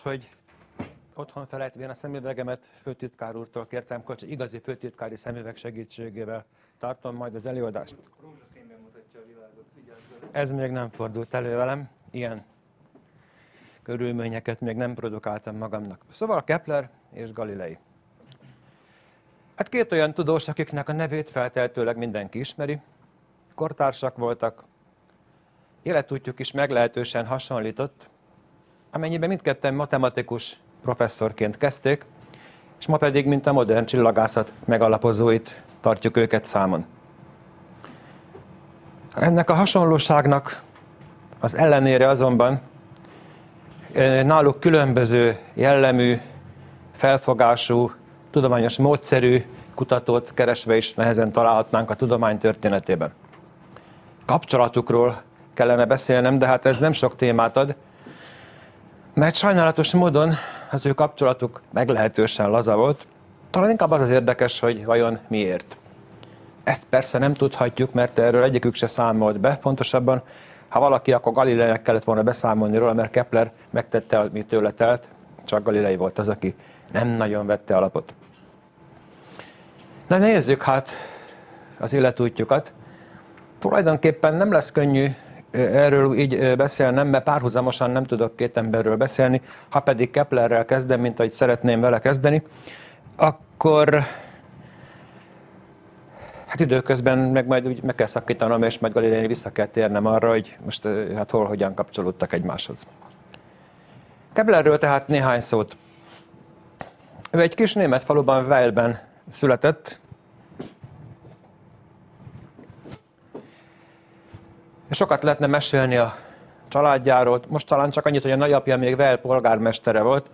hogy otthon felejtvén a szemüvegemet főtitkár úrtól kértem, hogy igazi főtitkári szemüveg segítségével tartom majd az előadást. Ez még nem fordult elő velem, ilyen körülményeket még nem produkáltam magamnak. Szóval Kepler és Galilei. Hát két olyan tudós, akiknek a nevét felteltőleg mindenki ismeri, kortársak voltak, életútjuk is meglehetősen hasonlított, amennyiben mindketten matematikus professzorként kezdték, és ma pedig, mint a modern csillagászat megalapozóit tartjuk őket számon. Ennek a hasonlóságnak az ellenére azonban náluk különböző jellemű, felfogású, tudományos módszerű kutatót keresve is nehezen találhatnánk a tudomány történetében. Kapcsolatukról kellene beszélnem, de hát ez nem sok témát ad, mert sajnálatos módon az ő kapcsolatuk meglehetősen laza volt. Talán inkább az az érdekes, hogy vajon miért. Ezt persze nem tudhatjuk, mert erről egyikük se számolt be. Pontosabban, ha valaki, akkor Galileinek kellett volna beszámolni róla, mert Kepler megtette, amit tőle telt, csak Galilei volt az, aki nem nagyon vette alapot. Na nézzük hát az életútjukat. Tulajdonképpen nem lesz könnyű erről így beszélnem, mert párhuzamosan nem tudok két emberről beszélni. Ha pedig Keplerrel kezdem, mint ahogy szeretném vele kezdeni, akkor hát időközben meg majd úgy meg kell szakítanom, és majd Galilei vissza kell térnem arra, hogy most hát hol, hogyan kapcsolódtak egymáshoz. Keplerről tehát néhány szót. Ő egy kis német faluban Weilben született, Sokat lehetne mesélni a családjáról. Most talán csak annyit, hogy a nagyapja még Vel polgármestere volt,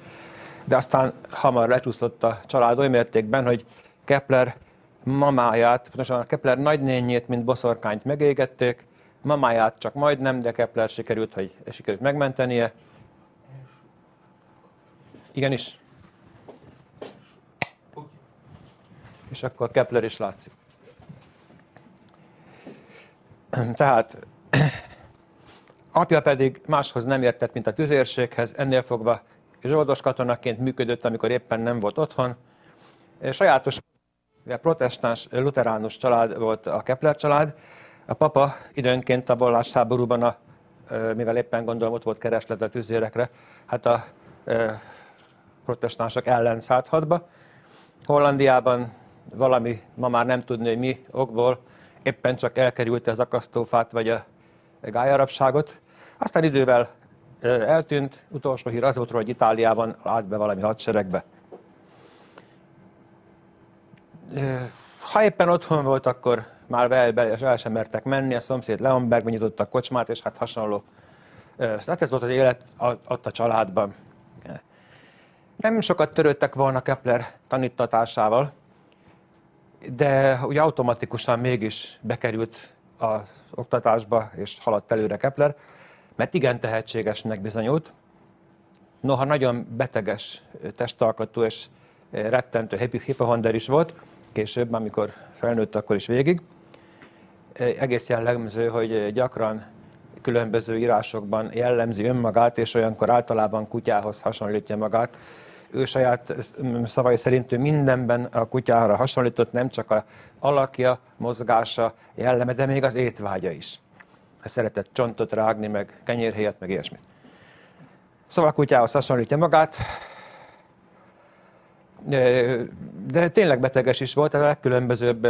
de aztán hamar lecsúszott a család oly mértékben, hogy Kepler mamáját, pontosan a Kepler nagynényét, mint boszorkányt megégették, mamáját csak majdnem, de Kepler sikerült, hogy sikerült megmentenie. Igenis. És akkor Kepler is látszik. Tehát Apja pedig máshoz nem értett, mint a tüzérséghez, ennél fogva zsoldos katonaként működött, amikor éppen nem volt otthon. Sajátos protestáns, luteránus család volt a Kepler család. A papa időnként a vallásháborúban, a, mivel éppen gondolom ott volt kereslet a tüzérekre, hát a protestánsok ellen szállt hadba. Hollandiában valami, ma már nem tudni, hogy mi okból, éppen csak elkerülte az akasztófát vagy a gályarabságot. Aztán idővel eltűnt, utolsó hír az volt hogy Itáliában állt be valami hadseregbe. Ha éppen otthon volt, akkor már Velbe és el sem mertek menni, a szomszéd Leonbergben nyitott a kocsmát, és hát hasonló. Hát ez volt az élet ott a családban. Nem sokat törődtek volna Kepler tanítatásával, de ugye automatikusan mégis bekerült az oktatásba, és haladt előre Kepler, mert igen tehetségesnek bizonyult. Noha nagyon beteges testalkatú és rettentő hipohonder is volt, később, amikor felnőtt, akkor is végig. Egész jellemző, hogy gyakran különböző írásokban jellemzi önmagát, és olyankor általában kutyához hasonlítja magát, ő saját szavai szerint ő mindenben a kutyára hasonlított, nem csak a alakja, mozgása, jelleme, de még az étvágya is. Ha szeretett csontot rágni, meg kenyérhéjat, meg ilyesmit. Szóval a kutyához hasonlítja magát, de tényleg beteges is volt, a legkülönbözőbb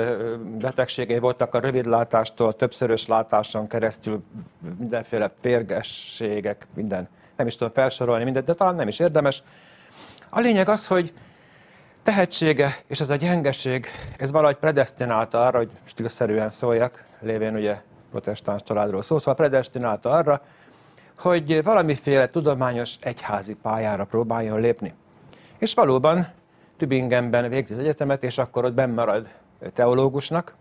betegségei voltak a rövidlátástól, többszörös látáson keresztül, mindenféle férgességek, minden, nem is tudom felsorolni mindent, de talán nem is érdemes. A lényeg az, hogy tehetsége és ez a gyengeség, ez valahogy predestinálta arra, hogy stílszerűen szóljak, lévén ugye protestáns családról szó, szóval predestinálta arra, hogy valamiféle tudományos egyházi pályára próbáljon lépni. És valóban Tübingenben végzi az egyetemet, és akkor ott benn teológusnak,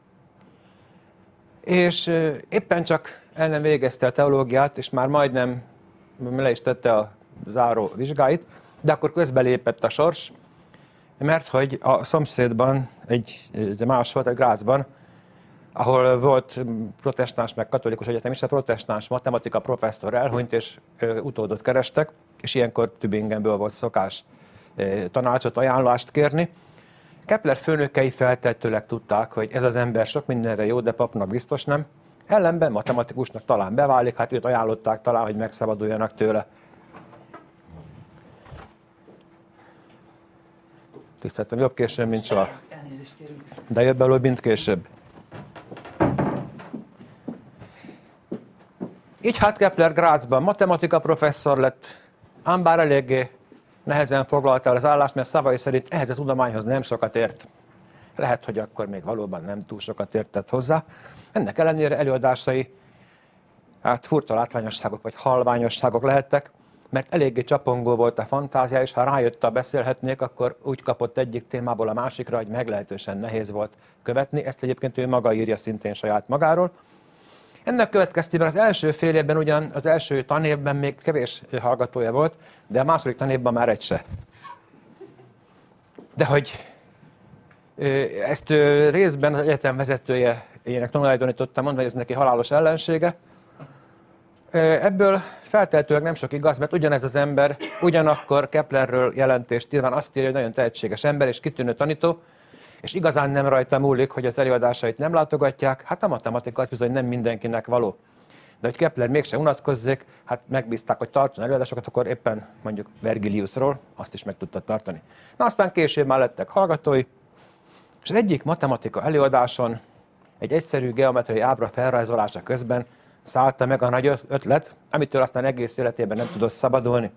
és éppen csak el nem végezte a teológiát, és már majdnem le is tette a záró vizsgáit, de akkor közbelépett a sors, mert hogy a szomszédban, egy, egy más volt, egy Grácsban, ahol volt protestáns meg katolikus egyetem is, a protestáns matematika professzor elhunyt, és utódot kerestek, és ilyenkor Tübingenből volt szokás tanácsot, ajánlást kérni. Kepler főnökei feltettőleg tudták, hogy ez az ember sok mindenre jó, de papnak biztos nem. Ellenben matematikusnak talán beválik, hát őt ajánlották talán, hogy megszabaduljanak tőle. Tiszteltem, jobb később, mint soha. De jobb előbb, mint később. Így hát Kepler Grazban matematika professzor lett, ám bár eléggé nehezen foglalta el az állást, mert szavai szerint ehhez a tudományhoz nem sokat ért. Lehet, hogy akkor még valóban nem túl sokat értett hozzá. Ennek ellenére előadásai hát furcsa látványosságok vagy halványosságok lehettek, mert eléggé csapongó volt a fantázia, és ha rájött a beszélhetnék, akkor úgy kapott egyik témából a másikra, hogy meglehetősen nehéz volt követni. Ezt egyébként ő maga írja szintén saját magáról. Ennek következtében az első fél évben ugyan, az első tanévben még kevés hallgatója volt, de a második tanévben már egy se. De hogy ezt részben az egyetem vezetője ilyenek tulajdonítottam, mondva, hogy ez neki halálos ellensége. Ebből feltehetőleg nem sok igaz, mert ugyanez az ember ugyanakkor Keplerről jelentést nyilván azt írja, hogy nagyon tehetséges ember és kitűnő tanító, és igazán nem rajta múlik, hogy az előadásait nem látogatják, hát a matematika az bizony nem mindenkinek való. De hogy Kepler mégse unatkozzék, hát megbízták, hogy tartson előadásokat, akkor éppen mondjuk Vergiliusról azt is meg tudta tartani. Na aztán később már lettek hallgatói, és az egyik matematika előadáson egy egyszerű geometriai ábra felrajzolása közben szállta meg a nagy ötlet, amitől aztán egész életében nem tudott szabadulni.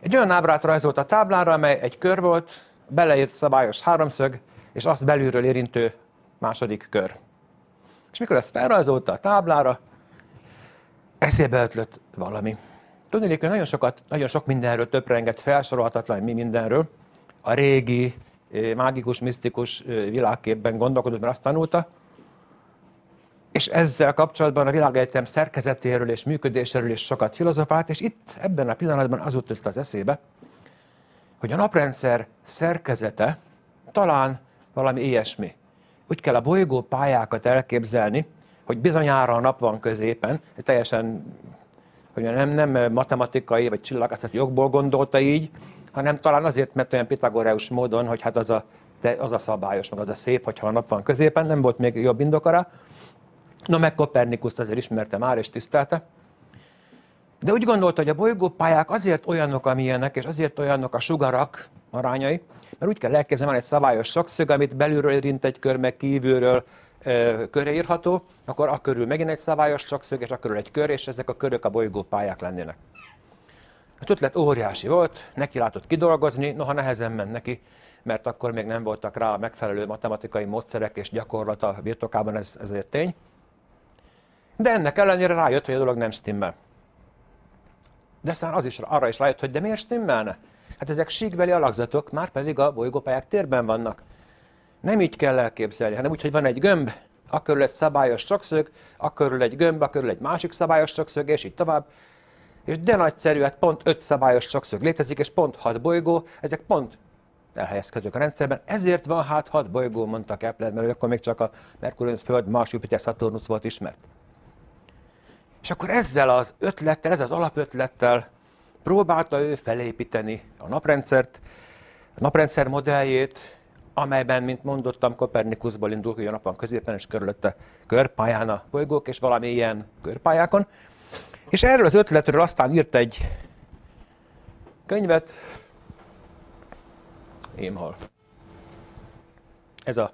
Egy olyan ábrát rajzolt a táblára, amely egy kör volt, beleírt szabályos háromszög, és azt belülről érintő második kör. És mikor ezt felrajzolta a táblára, eszébe ötlött valami. Tudni, hogy nagyon, sokat, nagyon sok mindenről többrenget felsorolhatatlan, mi mindenről. A régi, eh, mágikus, misztikus eh, világképben gondolkodott, mert azt tanulta, és ezzel kapcsolatban a világegyetem szerkezetéről és működéséről is sokat filozofált, és itt ebben a pillanatban az jutott az eszébe, hogy a naprendszer szerkezete talán valami ilyesmi. Úgy kell a bolygó pályákat elképzelni, hogy bizonyára a nap van középen, teljesen hogy nem, nem matematikai vagy csillagászati jogból gondolta így, hanem talán azért, mert olyan pitagoreus módon, hogy hát az a, az a szabályos, meg az a szép, hogyha a nap van középen, nem volt még jobb indoka No, meg Kopernikuszt azért ismerte már és tisztelte. De úgy gondolta, hogy a bolygópályák azért olyanok, amilyenek, és azért olyanok a sugarak arányai, mert úgy kell elképzelni, egy szabályos sokszög, amit belülről érint egy kör, meg kívülről e, körreírható, akkor a körül megint egy szabályos sokszög, és a körül egy kör, és ezek a körök a bolygópályák lennének. Az ötlet óriási volt, neki látott kidolgozni, noha nehezen ment neki, mert akkor még nem voltak rá megfelelő matematikai módszerek és gyakorlata birtokában, ez, ezért tény. De ennek ellenére rájött, hogy a dolog nem stimmel. De aztán az is, arra is rájött, hogy de miért stimmelne? Hát ezek síkbeli alakzatok, már pedig a bolygópályák térben vannak. Nem így kell elképzelni, hanem úgy, hogy van egy gömb, akkor egy szabályos sokszög, akkor egy gömb, akkor egy másik szabályos sokszög, és így tovább. És de nagyszerű, hát pont öt szabályos sokszög létezik, és pont hat bolygó, ezek pont elhelyezkedők a rendszerben. Ezért van hát hat bolygó, mondta Kepler, mert akkor még csak a Merkur, Föld, Mars, Jupiter, Saturnus volt ismert. És akkor ezzel az ötlettel, ez az alapötlettel próbálta ő felépíteni a naprendszert, a naprendszer modelljét, amelyben, mint mondottam, Kopernikusból indul, hogy a napon középen és körülötte körpályán a bolygók, és valami ilyen körpályákon. És erről az ötletről aztán írt egy könyvet, Émhal. Ez a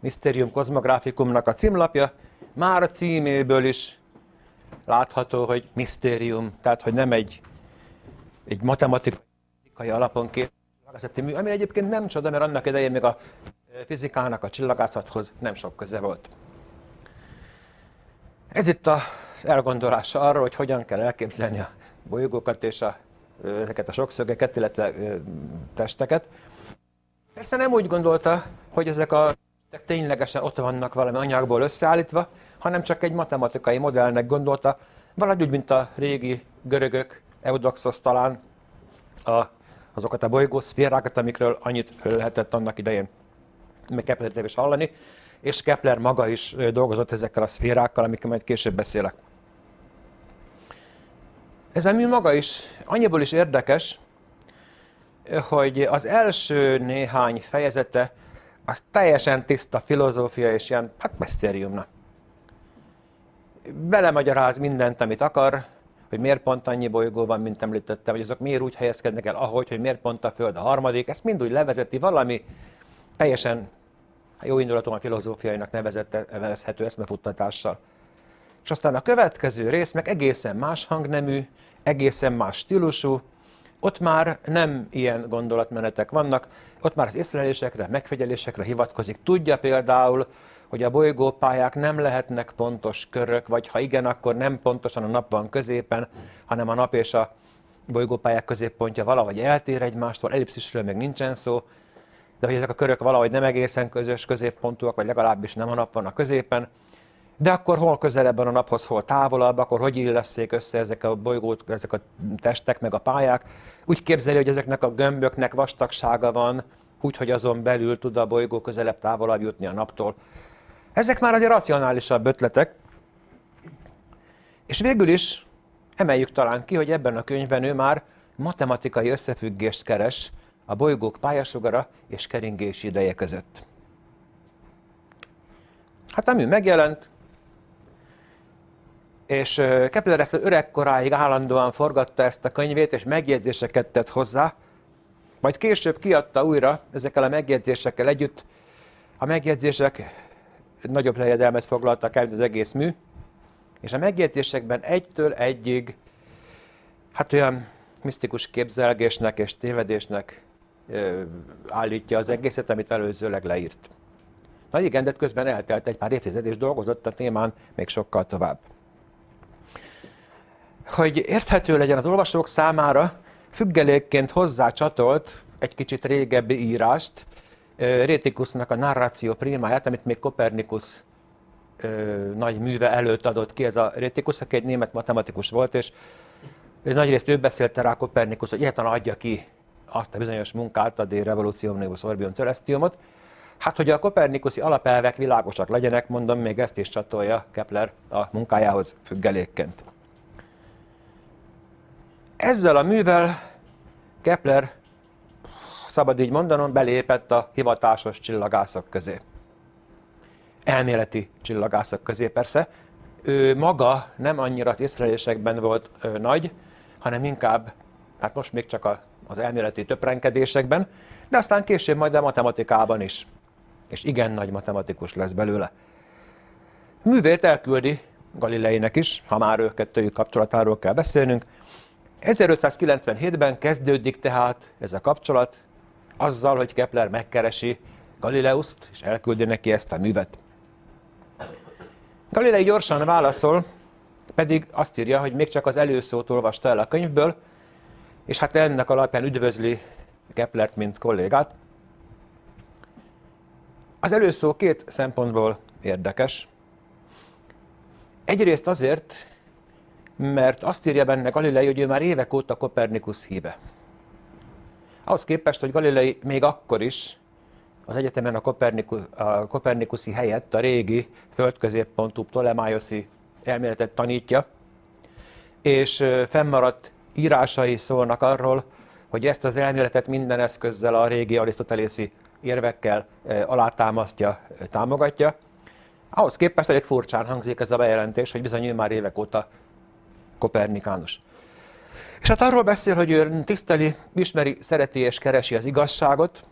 Mysterium Cosmographicumnak a címlapja, már a címéből is látható, hogy misztérium, tehát hogy nem egy, egy matematikai alapon készített mű, ami egyébként nem csoda, mert annak idején még a fizikának, a csillagászathoz nem sok köze volt. Ez itt az elgondolása arról, hogy hogyan kell elképzelni a bolygókat és a, ezeket a sokszögeket, illetve testeket. Persze nem úgy gondolta, hogy ezek a ténylegesen ott vannak valami anyagból összeállítva, hanem csak egy matematikai modellnek gondolta, valahogy mint a régi görögök, Eudoxos talán, a, azokat a bolygószférákat, amikről annyit lehetett annak idején meg Kepler is hallani, és Kepler maga is dolgozott ezekkel a szférákkal, amikkel majd később beszélek. Ez a mű maga is annyiból is érdekes, hogy az első néhány fejezete az teljesen tiszta filozófia és ilyen, hát misztériumna. Belemagyaráz mindent, amit akar, hogy miért pont annyi bolygó van, mint említettem, hogy azok miért úgy helyezkednek el, ahogy, hogy miért pont a Föld a harmadik, ezt mind úgy levezeti valami teljesen jó indulatom a filozófiainak nevezhető eszmefuttatással. És aztán a következő rész meg egészen más hangnemű, egészen más stílusú, ott már nem ilyen gondolatmenetek vannak, ott már az észlelésekre, megfigyelésekre hivatkozik. Tudja például, hogy a bolygópályák nem lehetnek pontos körök, vagy ha igen, akkor nem pontosan a nap van középen, hanem a nap és a bolygópályák középpontja valahogy eltér egymástól, ellipszisről még nincsen szó, de hogy ezek a körök valahogy nem egészen közös középpontúak, vagy legalábbis nem a nap van a középen, de akkor hol közelebben a naphoz, hol távolabb, akkor hogy illeszék össze ezek a bolygót, ezek a testek, meg a pályák. Úgy képzeli, hogy ezeknek a gömböknek vastagsága van, úgy, hogy azon belül tud a bolygó közelebb, távolabb jutni a naptól. Ezek már azért racionálisabb ötletek. És végül is emeljük talán ki, hogy ebben a könyvben ő már matematikai összefüggést keres a bolygók pályasugara és keringési ideje között. Hát ami megjelent, és Kepler ezt öregkoráig állandóan forgatta ezt a könyvét, és megjegyzéseket tett hozzá, majd később kiadta újra ezekkel a megjegyzésekkel együtt. A megjegyzések nagyobb helyedelmet foglaltak el, az egész mű, és a megjegyzésekben egytől egyig, hát olyan misztikus képzelgésnek és tévedésnek ö, állítja az egészet, amit előzőleg leírt. Na igen, de közben eltelt egy pár évtized, és dolgozott a témán még sokkal tovább. Hogy érthető legyen az olvasók számára, függelékként hozzácsatolt egy kicsit régebbi írást, Rétikusnak a narráció primáját, amit még Kopernikus nagy műve előtt adott ki, ez a Rétikus, aki egy német matematikus volt, és nagyrészt ő beszélte rá Kopernikus, hogy egyáltalán adja ki azt a bizonyos munkát, a De Revolutionibus Orbium Celestiumot, Hát, hogy a kopernikuszi alapelvek világosak legyenek, mondom, még ezt is csatolja Kepler a munkájához függelékként. Ezzel a művel Kepler szabad így mondanom, belépett a hivatásos csillagászok közé. Elméleti csillagászok közé persze. Ő maga nem annyira az észlelésekben volt ö, nagy, hanem inkább, hát most még csak a, az elméleti töprenkedésekben, de aztán később majd a matematikában is. És igen nagy matematikus lesz belőle. Művét elküldi Galileinek is, ha már ő kettőjük kapcsolatáról kell beszélnünk. 1597-ben kezdődik tehát ez a kapcsolat, azzal, hogy Kepler megkeresi Galileuszt, és elküldi neki ezt a művet. Galilei gyorsan válaszol, pedig azt írja, hogy még csak az előszót olvasta el a könyvből, és hát ennek alapján üdvözli Keplert, mint kollégát. Az előszó két szempontból érdekes. Egyrészt azért, mert azt írja benne Galilei, hogy ő már évek óta Kopernikus híve. Ahhoz képest, hogy Galilei még akkor is az egyetemen a, Kopernikus, a kopernikuszi helyett a régi földközéppontú Ptolemaioszi elméletet tanítja, és fennmaradt írásai szólnak arról, hogy ezt az elméletet minden eszközzel a régi arisztotelészi érvekkel alátámasztja, támogatja. Ahhoz képest elég furcsán hangzik ez a bejelentés, hogy bizony ő már évek óta kopernikánus. És hát arról beszél, hogy ő tiszteli, ismeri, szereti és keresi az igazságot,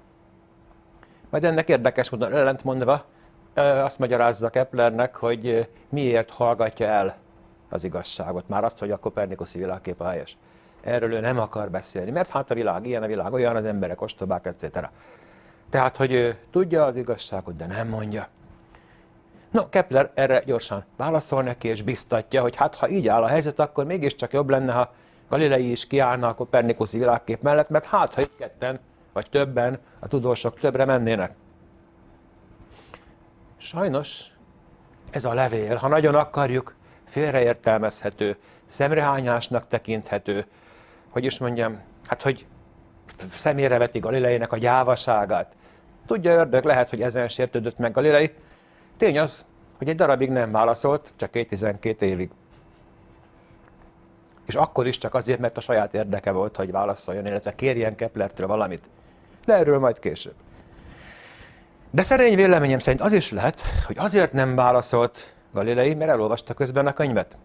majd ennek érdekes módon ellentmondva azt magyarázza Keplernek, hogy miért hallgatja el az igazságot. Már azt, hogy a kopernikuszi világkép a helyes. Erről ő nem akar beszélni, mert hát a világ ilyen, a világ olyan, az emberek ostobák, etc. Tehát, hogy ő tudja az igazságot, de nem mondja. No, Kepler erre gyorsan válaszol neki, és biztatja, hogy hát ha így áll a helyzet, akkor mégiscsak jobb lenne, ha Galilei is kiállna a kopernikuszi világkép mellett, mert hát, ha ketten, vagy többen, a tudósok többre mennének. Sajnos ez a levél, ha nagyon akarjuk, félreértelmezhető, szemrehányásnak tekinthető, hogy is mondjam, hát hogy szemére veti Galileinek a gyávaságát. Tudja ördög, lehet, hogy ezen sértődött meg Galilei. Tény az, hogy egy darabig nem válaszolt, csak 12 évig. És akkor is csak azért, mert a saját érdeke volt, hogy válaszoljon, illetve kérjen Keplertől valamit. De erről majd később. De szerény véleményem szerint az is lehet, hogy azért nem válaszolt Galilei, mert elolvasta közben a könyvet.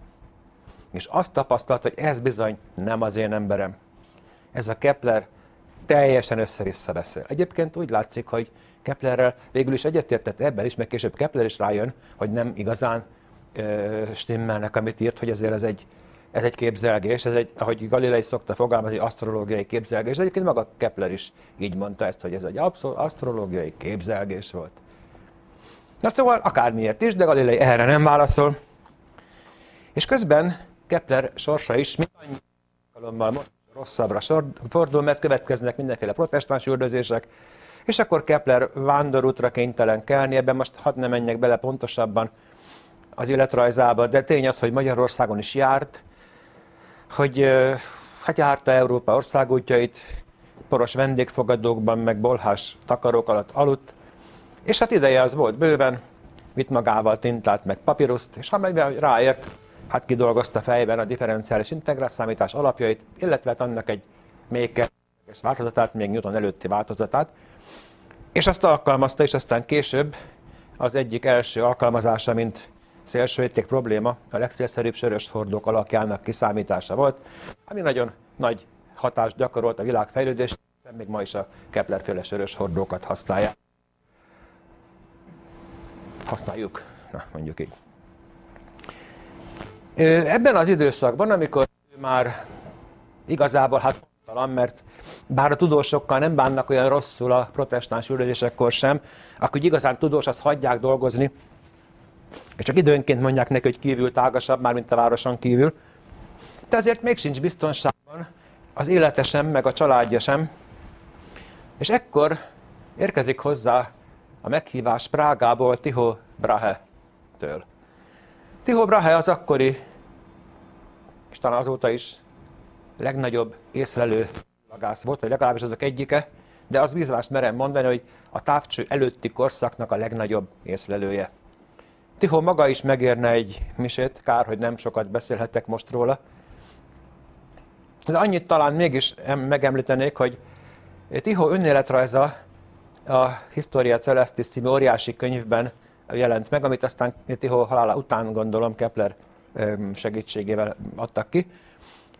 És azt tapasztalt, hogy ez bizony nem az én emberem. Ez a Kepler teljesen össze-vissza beszél. Egyébként úgy látszik, hogy Keplerrel végül is egyetértett ebben is, meg később Kepler is rájön, hogy nem igazán ö, stimmelnek, amit írt, hogy ezért ez egy, ez egy képzelgés, ez egy, ahogy Galilei szokta fogalmazni, asztrológiai képzelgés. Egyébként maga Kepler is így mondta ezt, hogy ez egy abszolút asztrológiai képzelgés volt. Na szóval akármiért is, de Galilei erre nem válaszol. És közben Kepler sorsa is annyi alkalommal rosszabbra fordul, mert következnek mindenféle protestáns üldözések, és akkor Kepler vándorútra kénytelen kelni, ebben most hadd ne menjek bele pontosabban az életrajzába, de tény az, hogy Magyarországon is járt, hogy hát járta Európa országútjait, poros vendégfogadókban, meg bolhás takarók alatt aludt, és hát ideje az volt bőven, vitt magával tintát, meg papíruszt, és ha meg ráért, hát kidolgozta fejben a differenciális integrálszámítás alapjait, illetve hát annak egy még változatát, még Newton előtti változatát, és azt alkalmazta, és aztán később az egyik első alkalmazása, mint szélsőérték probléma, a legcélszerűbb sörös hordók alakjának kiszámítása volt, ami nagyon nagy hatást gyakorolt a világ hiszen még ma is a Kepler-féle sörös hordókat használják. Használjuk, na mondjuk így. Ebben az időszakban, amikor már igazából hát talan, mert bár a tudósokkal nem bánnak olyan rosszul a protestáns üldözésekkor sem, akkor igazán tudós, azt hagyják dolgozni, és csak időnként mondják neki, hogy kívül tágasabb, már mint a városon kívül. De azért még sincs biztonságban az élete sem, meg a családja sem. És ekkor érkezik hozzá a meghívás Prágából Tiho Brahe-től. Tiho Brahe az akkori, és talán azóta is legnagyobb észlelő lagász volt, vagy legalábbis azok egyike, de az bizonyos merem mondani, hogy a távcső előtti korszaknak a legnagyobb észlelője. Tihó maga is megérne egy misét, kár, hogy nem sokat beszélhetek most róla. De annyit talán mégis megemlítenék, hogy Tihó önéletrajza a Historia Celestis című óriási könyvben jelent meg, amit aztán Tihó halála után gondolom Kepler segítségével adtak ki.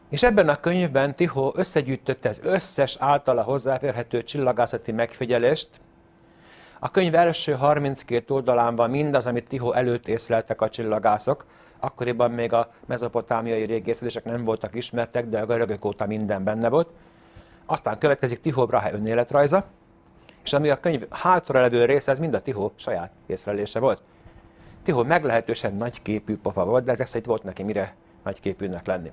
És ebben a könyvben Tihó összegyűjtötte az összes általa hozzáférhető csillagászati megfigyelést. A könyv első 32 oldalán van mindaz, amit Tihó előtt észleltek a csillagászok. Akkoriban még a mezopotámiai régészedések nem voltak ismertek, de a görögök óta minden benne volt. Aztán következik Tihó Brahe önéletrajza, és ami a könyv hátra levő része, ez mind a Tihó saját észlelése volt. Tihó meglehetősen nagyképű pofa volt, de ezek szerint volt neki mire nagyképűnek lenni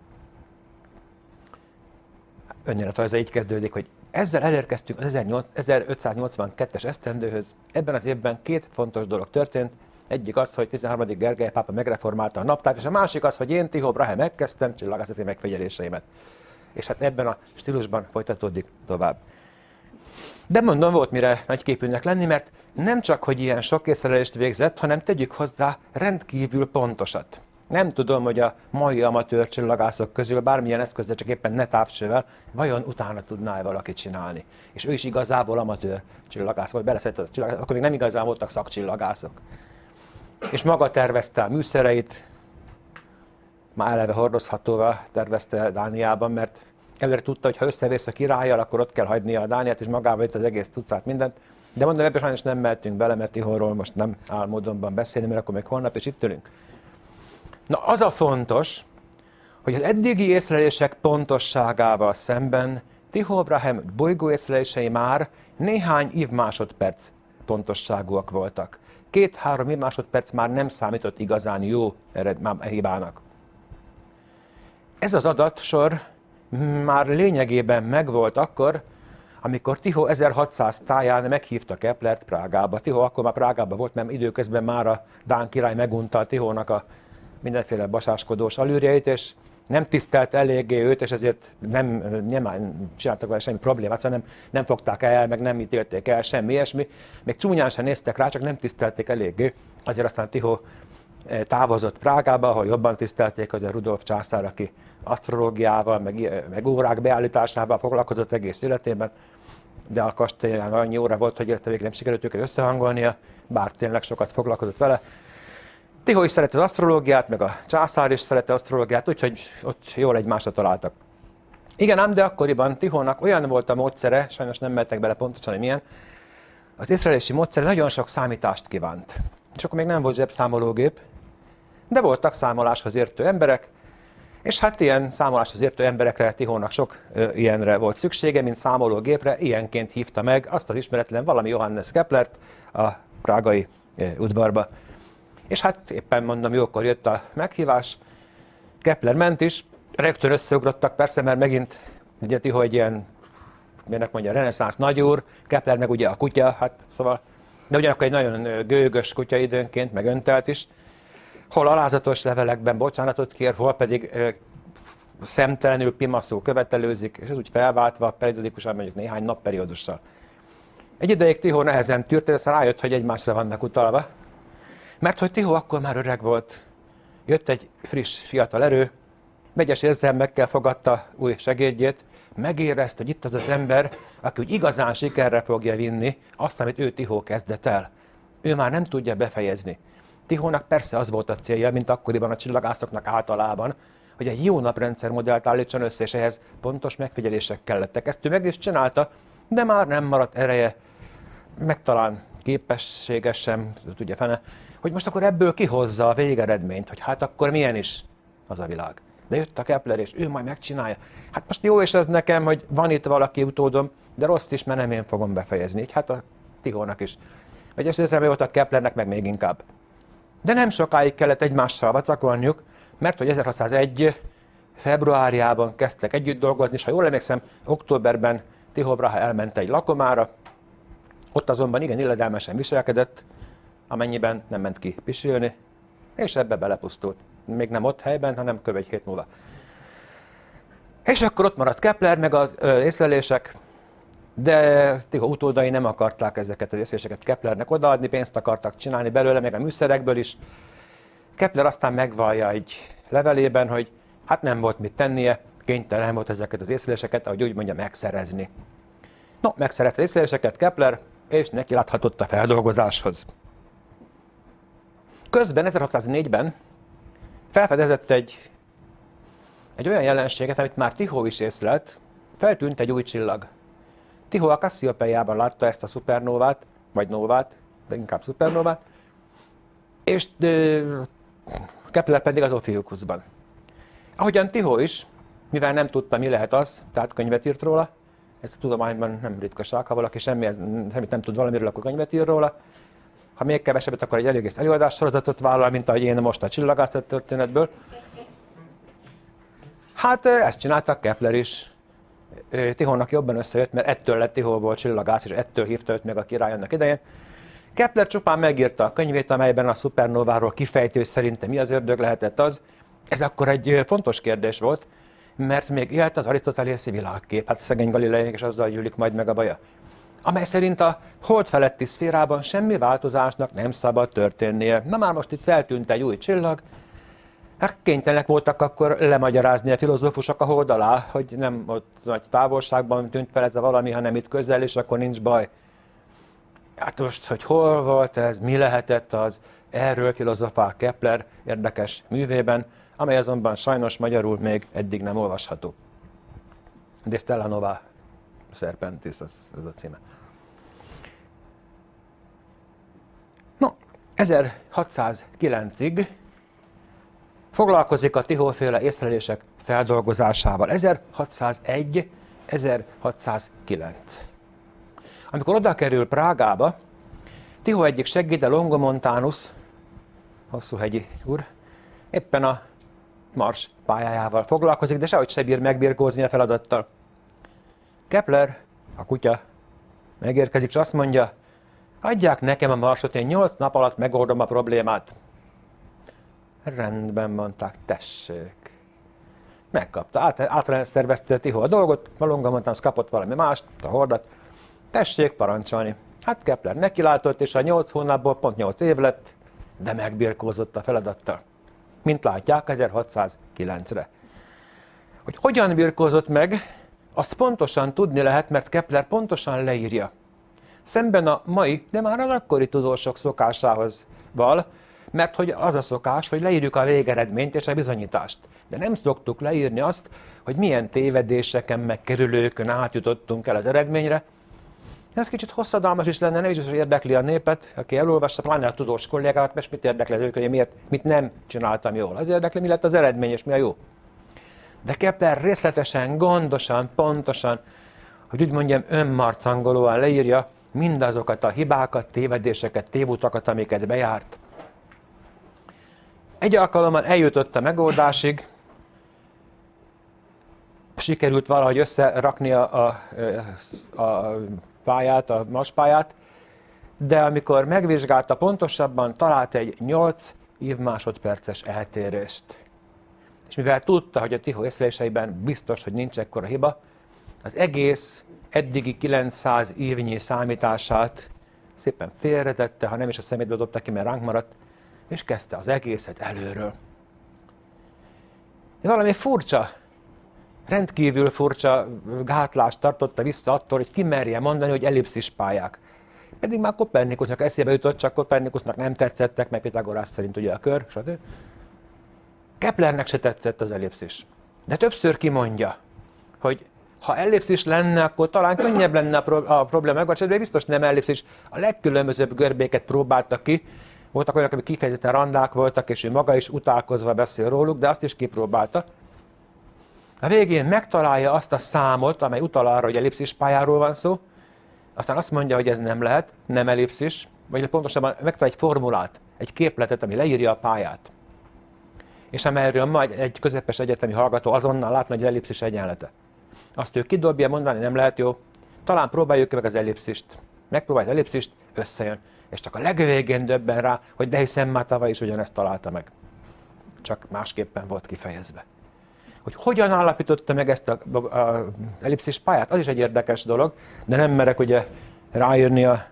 önéletrajza így kezdődik, hogy ezzel elérkeztünk az 1582-es esztendőhöz. Ebben az évben két fontos dolog történt. Egyik az, hogy 13. Gergely pápa megreformálta a naptárt, és a másik az, hogy én, Tihó Brahe megkezdtem csillagászati megfigyeléseimet. És hát ebben a stílusban folytatódik tovább. De mondom, volt mire nagyképűnek lenni, mert nem csak, hogy ilyen sok észlelést végzett, hanem tegyük hozzá rendkívül pontosat. Nem tudom, hogy a mai amatőr csillagászok közül bármilyen eszközzel, csak éppen ne távcsővel, vajon utána tudná-e valaki csinálni. És ő is igazából amatőr csillagász volt, beleszedett a csillagász, akkor még nem igazán voltak szakcsillagászok. És maga tervezte a műszereit, már eleve hordozhatóvá tervezte Dániában, mert előre tudta, hogy ha összevész a királlyal, akkor ott kell hagynia a Dániát, és magával itt az egész tucát mindent. De mondom, ebben sajnos nem mehetünk bele, mert Ihorról most nem áll módonban beszélni, mert akkor még holnap is itt ülünk. Na az a fontos, hogy az eddigi észlelések pontosságával szemben Tycho Brahe bolygó észlelései már néhány év másodperc pontosságúak voltak. Két-három év másodperc már nem számított igazán jó hibának. Ez az adatsor már lényegében megvolt akkor, amikor Tiho 1600 táján meghívta Keplert Prágába. Tiho akkor már Prágába volt, mert időközben már a Dán király megunta a Tihónak a mindenféle basáskodós alűrjeit, és nem tisztelt eléggé őt, és ezért nem, nem csináltak vele semmi problémát, szóval nem, fogták el, meg nem ítélték el, semmi ilyesmi. Még csúnyán sem néztek rá, csak nem tisztelték eléggé. Azért aztán Tihó eh, távozott Prágába, ahol jobban tisztelték, hogy a Rudolf császár, aki asztrológiával, meg, meg órák beállításával foglalkozott egész életében, de a kastélyen annyi óra volt, hogy élete végül nem sikerült őket összehangolnia, bár tényleg sokat foglalkozott vele. Tihó is szerette az asztrológiát, meg a császár is szerette az asztrológiát, úgyhogy ott jól egymásra találtak. Igen, ám, de akkoriban Tihónak olyan volt a módszere, sajnos nem mehetek bele pontosan, hogy milyen, az észlelési módszer nagyon sok számítást kívánt. És akkor még nem volt zsebszámológép, de voltak számoláshoz értő emberek, és hát ilyen számoláshoz értő emberekre Tihónak sok ö, ilyenre volt szüksége, mint számológépre, ilyenként hívta meg azt az ismeretlen valami Johannes Keplert a prágai ö, udvarba. És hát éppen mondom, jókor jött a meghívás, Kepler ment is, rögtön összeugrottak persze, mert megint ugye Tihó egy ilyen, miért mondja, reneszánsz nagyúr, Kepler meg ugye a kutya, hát szóval, de ugyanakkor egy nagyon gőgös kutya időnként, meg öntelt is, hol alázatos levelekben bocsánatot kér, hol pedig ö, szemtelenül pimaszó követelőzik, és ez úgy felváltva periódikusan mondjuk néhány nap periódussal. Egy ideig Tihó nehezen tűrt, de aztán rájött, hogy egymásra vannak utalva, mert hogy Tihó akkor már öreg volt, jött egy friss, fiatal erő, megyes érzelmekkel fogadta új segédjét, megérezte, hogy itt az az ember, aki úgy igazán sikerre fogja vinni azt, amit ő Tihó kezdett el. Ő már nem tudja befejezni. Tihónak persze az volt a célja, mint akkoriban a csillagászoknak általában, hogy egy jó naprendszer modellt állítson össze, és ehhez pontos megfigyelések kellettek. Ezt ő meg is csinálta, de már nem maradt ereje, meg talán képességes sem, tudja fene, hogy most akkor ebből kihozza a végeredményt, hogy hát akkor milyen is az a világ. De jött a Kepler, és ő majd megcsinálja. Hát most jó és ez nekem, hogy van itt valaki utódom, de rossz is, mert nem én fogom befejezni. Így hát a Tihónak is. Vagy ez volt a Keplernek, meg még inkább. De nem sokáig kellett egymással vacakolniuk, mert hogy 1601 februárjában kezdtek együtt dolgozni, és ha jól emlékszem, októberben Tycho Brahe elment egy lakomára, ott azonban igen illedelmesen viselkedett, amennyiben nem ment ki pisilni, és ebbe belepusztult. Még nem ott helyben, hanem kb. egy hét múlva. És akkor ott maradt Kepler, meg az ö, észlelések, de Tycho utódai nem akarták ezeket az észleléseket Keplernek odaadni, pénzt akartak csinálni belőle, meg a műszerekből is. Kepler aztán megvallja egy levelében, hogy hát nem volt mit tennie, kénytelen volt ezeket az észleléseket, ahogy úgy mondja, megszerezni. No, megszerezte észleléseket Kepler, és neki láthatott a feldolgozáshoz. Közben 1604-ben felfedezett egy, egy olyan jelenséget, amit már Tycho is észlelt, feltűnt egy új csillag. Tycho a Cassiopeia-ban látta ezt a szupernóvát, vagy nóvát, de inkább szupernóvát, és Kepler pedig az Ophiuchusban. Ahogyan Tycho is, mivel nem tudta, mi lehet az, tehát könyvet írt róla, ez a tudományban nem ritkaság, ha valaki semmi, semmit nem tud valamiről, akkor könyvet ír róla, ha még kevesebbet, akkor egy elég előadás sorozatot vállal, mint ahogy én most a csillagászat történetből. Hát ezt csináltak Kepler is. Tihónak jobban összejött, mert ettől lett Tihóból csillagász, és ettől hívta őt meg a király annak idején. Kepler csupán megírta a könyvét, amelyben a szupernováról kifejtő, hogy szerintem mi az ördög lehetett az. Ez akkor egy fontos kérdés volt, mert még élt az arisztotelészi világkép, hát szegény Galileinek és azzal gyűlik majd meg a baja amely szerint a hold feletti szférában semmi változásnak nem szabad történnie. Na már most itt feltűnt egy új csillag, hát kénytelenek voltak akkor lemagyarázni a filozófusok a hold alá, hogy nem ott nagy távolságban tűnt fel ez a valami, hanem itt közel, és akkor nincs baj. Hát most, hogy hol volt ez, mi lehetett az, erről filozofál Kepler érdekes művében, amely azonban sajnos magyarul még eddig nem olvasható. De Stella Nova Serpentis, az, ez a címe. No, 1609-ig foglalkozik a Tihóféle észlelések feldolgozásával. 1601, 1609. Amikor oda kerül Prágába, Tihó egyik segéde Longomontanus, hosszúhegyi úr, éppen a Mars pályájával foglalkozik, de sehogy se bír megbirkózni a feladattal. Kepler, a kutya, megérkezik, és azt mondja, adják nekem a marsot, én nyolc nap alatt megoldom a problémát. Rendben mondták, tessék. Megkapta, át, átrend szervezte Tiho a dolgot, Malonga mondtam, kapott valami mást, a hordat. Tessék parancsolni. Hát Kepler nekilátott, és a nyolc hónapból pont nyolc év lett, de megbirkózott a feladattal. Mint látják, 1609-re. Hogy hogyan birkózott meg, azt pontosan tudni lehet, mert Kepler pontosan leírja. Szemben a mai, de már az akkori tudósok szokásához val, mert hogy az a szokás, hogy leírjuk a végeredményt és a bizonyítást. De nem szoktuk leírni azt, hogy milyen tévedéseken, meg kerülőkön átjutottunk el az eredményre. Ez kicsit hosszadalmas is lenne, nem is hogy érdekli a népet, aki elolvassa, pláne a tudós kollégát, mert mit érdekli az ő, hogy miért, mit nem csináltam jól. Az érdekli, mi lett az eredmény, és mi a jó. De Kepler részletesen, gondosan, pontosan, hogy úgy mondjam, önmarcangolóan leírja mindazokat a hibákat, tévedéseket, tévutakat, amiket bejárt. Egy alkalommal eljutott a megoldásig, sikerült valahogy összerakni a, a, a pályát, a maspályát, de amikor megvizsgálta pontosabban, talált egy 8 évmásodperces eltérést. És mivel tudta, hogy a Tihó észleléseiben biztos, hogy nincs ekkora hiba, az egész eddigi 900 évnyi számítását szépen félretette, ha nem is a szemétbe dobta ki, mert ránk maradt, és kezdte az egészet előről. De valami furcsa, rendkívül furcsa gátlást tartotta vissza attól, hogy kimerje mondani, hogy ellipszis pályák. Pedig már Kopernikusnak eszébe jutott, csak Kopernikusnak nem tetszettek, meg Pitagorász szerint ugye a kör, stb. Keplernek se tetszett az ellipszis. De többször kimondja, hogy ha ellipszis lenne, akkor talán könnyebb lenne a, pro- a probléma megoldás, de biztos nem ellipszis. A legkülönbözőbb görbéket próbáltak ki, voltak olyanok, akik kifejezetten randák voltak, és ő maga is utálkozva beszél róluk, de azt is kipróbálta. A végén megtalálja azt a számot, amely utal arra, hogy ellipszis pályáról van szó, aztán azt mondja, hogy ez nem lehet, nem ellipszis, vagy pontosabban megtalálja egy formulát, egy képletet, ami leírja a pályát. És amelyről majd egy közepes egyetemi hallgató azonnal látna, hogy ellipszis egyenlete. Azt ő kidobja, mondani nem lehet jó, talán próbáljuk meg az ellipszist. Megpróbálj az ellipszist, összejön. És csak a legvégén döbben rá, hogy de hiszen már tavaly is ugyanezt találta meg. Csak másképpen volt kifejezve. Hogy hogyan állapította meg ezt a, a, a ellipszis pályát, az is egy érdekes dolog, de nem merek ugye ráírni a,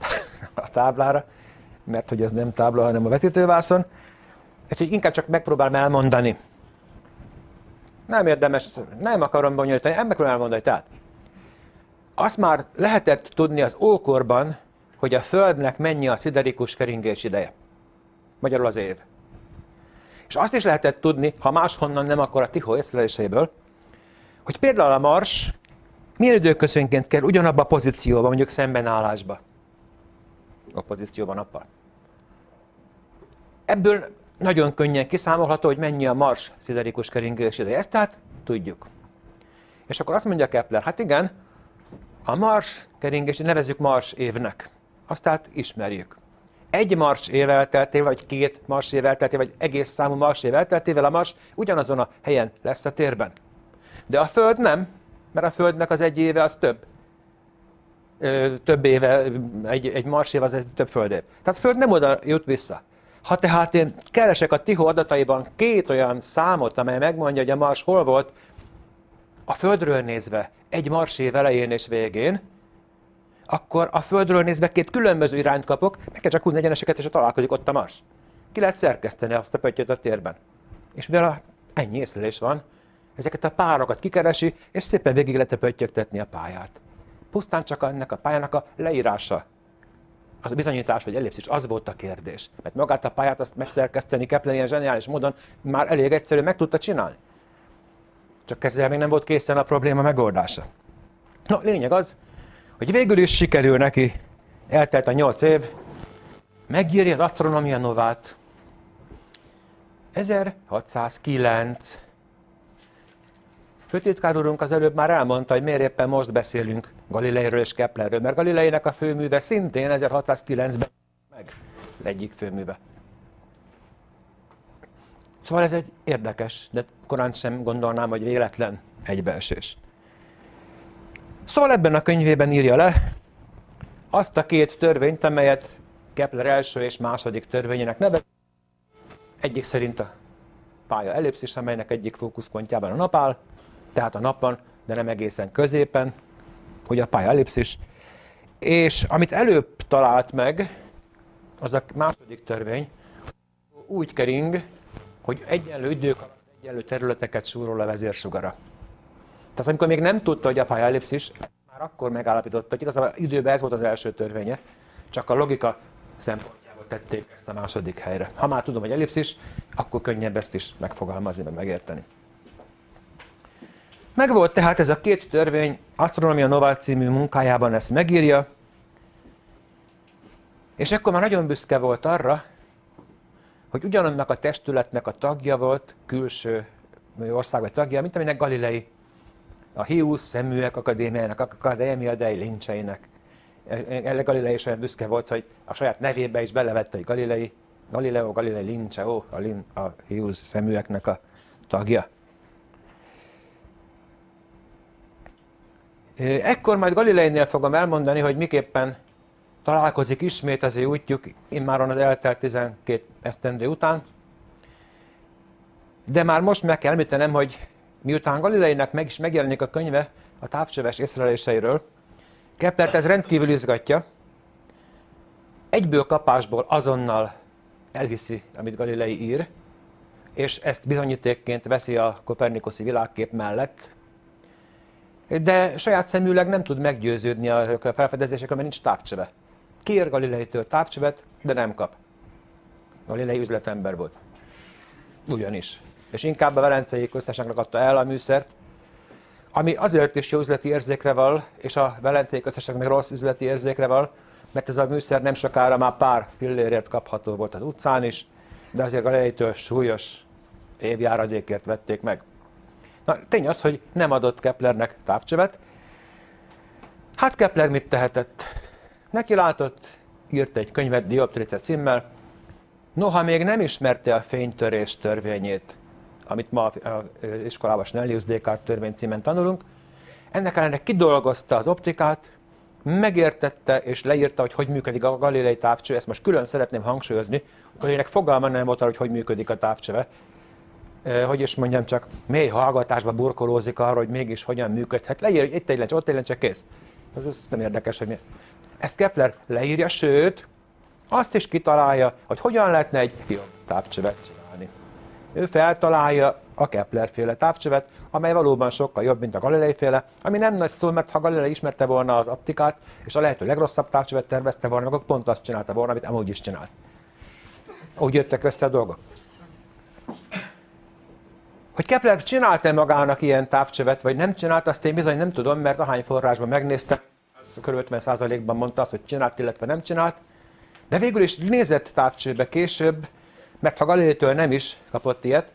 a táblára, mert hogy ez nem tábla, hanem a vetítővászon. Úgyhogy inkább csak megpróbálom elmondani. Nem érdemes, nem akarom bonyolítani, nem megpróbálom elmondani. Tehát azt már lehetett tudni az ókorban, hogy a Földnek mennyi a sziderikus keringés ideje. Magyarul az év. És azt is lehetett tudni, ha máshonnan nem, akkor a Tihó észleléséből, hogy például a Mars milyen időközönként kell ugyanabba a pozícióba, mondjuk szembenállásba. A pozícióban nappal. Ebből nagyon könnyen kiszámolható, hogy mennyi a Mars sziderikus keringés ideje. Ezt tehát tudjuk. És akkor azt mondja Kepler, hát igen, a Mars keringés, nevezzük Mars évnek. Azt tehát ismerjük. Egy Mars év elteltével, vagy két Mars év elteltével, vagy egész számú Mars év elteltével a Mars ugyanazon a helyen lesz a térben. De a Föld nem, mert a Földnek az egy éve az több. Ö, több éve, egy, egy Mars év az egy több Földév. Tehát a Föld nem oda jut vissza. Ha tehát én keresek a Tiho adataiban két olyan számot, amely megmondja, hogy a Mars hol volt, a Földről nézve egy év elején és végén, akkor a Földről nézve két különböző irányt kapok, meg kell csak húzni egyeneseket, és találkozik ott a Mars. Ki lehet szerkeszteni azt a pöttyöt a térben. És mivel ennyi észlelés van, ezeket a párokat kikeresi, és szépen végig lehet pöttyögtetni a pályát. Pusztán csak ennek a pályának a leírása. Az a bizonyítás, hogy ellipszis, az volt a kérdés. Mert magát a pályát azt megszerkeszteni Kepler ilyen zseniális módon már elég egyszerű, meg tudta csinálni. Csak ezzel még nem volt készen a probléma megoldása. No, lényeg az, hogy végül is sikerül neki, eltelt a nyolc év, megírja az Astronomia Novát. 1609. Főtitkár úrunk az előbb már elmondta, hogy miért éppen most beszélünk Galileiről és Keplerről, mert Galileinek a főműve szintén 1609-ben meg egyik főműve. Szóval ez egy érdekes, de korán sem gondolnám, hogy véletlen egybeesés. Szóval ebben a könyvében írja le azt a két törvényt, amelyet Kepler első és második törvényének neve. Egyik szerint a pálya ellipszis, amelynek egyik fókuszpontjában a nap áll, tehát a napban, de nem egészen középen, hogy a pálya ellipszis. És amit előbb talált meg, az a második törvény, úgy kering, hogy egyenlő idők alatt egyenlő területeket súrol a vezérsugara. Tehát amikor még nem tudta, hogy a pályaellipszis, már akkor megállapította, hogy igazából időben ez volt az első törvénye, csak a logika szempontjából tették ezt a második helyre. Ha már tudom, hogy ellipszis, akkor könnyebb ezt is megfogalmazni, meg megérteni. Megvolt tehát ez a két törvény, Astronomia Nova című munkájában ezt megírja, és ekkor már nagyon büszke volt arra, hogy ugyanannak a testületnek a tagja volt, külső vagy tagja, mint aminek Galilei, a Hius Szeműek Akadémiájának, Akadémia dei Lincseinek. Ellen Galilei is olyan büszke volt, hogy a saját nevébe is belevette, hogy Galilei, Galileo Galilei Lince, ó, a, Lin, a Hius Szeműeknek a tagja. Ekkor majd Galileinél fogom elmondani, hogy miképpen találkozik ismét az ő útjuk, immáron az eltelt 12 esztendő után. De már most meg kell említenem, hogy miután Galileinek meg is megjelenik a könyve a távcsöves észleléseiről, Keplert ez rendkívül izgatja, egyből kapásból azonnal elhiszi, amit Galilei ír, és ezt bizonyítékként veszi a kopernikuszi világkép mellett, de saját szeműleg nem tud meggyőződni a felfedezésekről, mert nincs távcsöve. Kér Galileitől távcsövet, de nem kap. Galilei üzletember volt. Ugyanis. És inkább a Velencei Köztársaságnak adta el a műszert, ami azért is jó üzleti érzékre val, és a Velencei Köztársaság meg rossz üzleti érzékre val, mert ez a műszer nem sokára már pár fillérért kapható volt az utcán is, de azért Galileitől súlyos évjáradékért vették meg. Na, tény az, hogy nem adott Keplernek távcsövet. Hát Kepler mit tehetett? Neki látott, írt egy könyvet Dioptrice címmel, noha még nem ismerte a fénytörés törvényét, amit ma a iskolában Snellius Descartes törvény címen tanulunk, ennek ellenére kidolgozta az optikát, megértette és leírta, hogy hogy működik a galilei távcső. Ezt most külön szeretném hangsúlyozni, hogy fogalma nem volt arra, hogy hogy működik a távcsöve. Hogy is mondjam, csak mély hallgatásba burkolózik arra, hogy mégis hogyan működhet. Leír, itt egy lencse, ott egy lencse, kész. Ez nem érdekes, hogy mi. Ezt Kepler leírja, sőt, azt is kitalálja, hogy hogyan lehetne egy jobb távcsövet csinálni. Ő feltalálja a Kepler féle távcsövet, amely valóban sokkal jobb, mint a Galilei féle, ami nem nagy szó, mert ha Galilei ismerte volna az optikát, és a lehető legrosszabb távcsövet tervezte volna, akkor pont azt csinálta volna, amit amúgy is csinált. Úgy jöttek össze a dolgok. Hogy Kepler csinált-e magának ilyen távcsövet, vagy nem csinált, azt én bizony nem tudom, mert ahány forrásban megnéztem, kb. 50%-ban mondta azt, hogy csinált, illetve nem csinált, de végül is nézett távcsőbe később, mert ha Galileitől nem is kapott ilyet,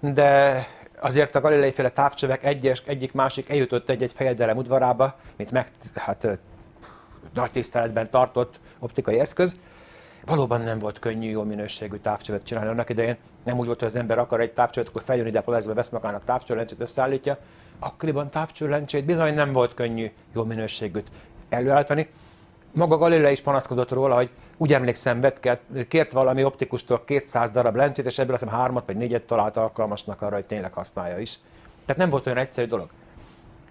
de azért a Galilei féle távcsövek egyes, egyik másik eljutott egy-egy fejedelem udvarába, mint meg, hát, nagy tiszteletben tartott optikai eszköz. Valóban nem volt könnyű, jó minőségű távcsövet csinálni annak idején. Nem úgy volt, hogy az ember akar egy távcsövet, akkor feljön ide a Polexbe, vesz magának távcsőlencsét, összeállítja. Akkoriban távcsőlencsét bizony nem volt könnyű, jó minőségűt előállítani. Maga Galilei is panaszkodott róla, hogy úgy emlékszem, vett, kért valami optikustól 200 darab lencsét, és ebből azt hiszem hármat vagy négyet talált alkalmasnak arra, hogy tényleg használja is. Tehát nem volt olyan egyszerű dolog.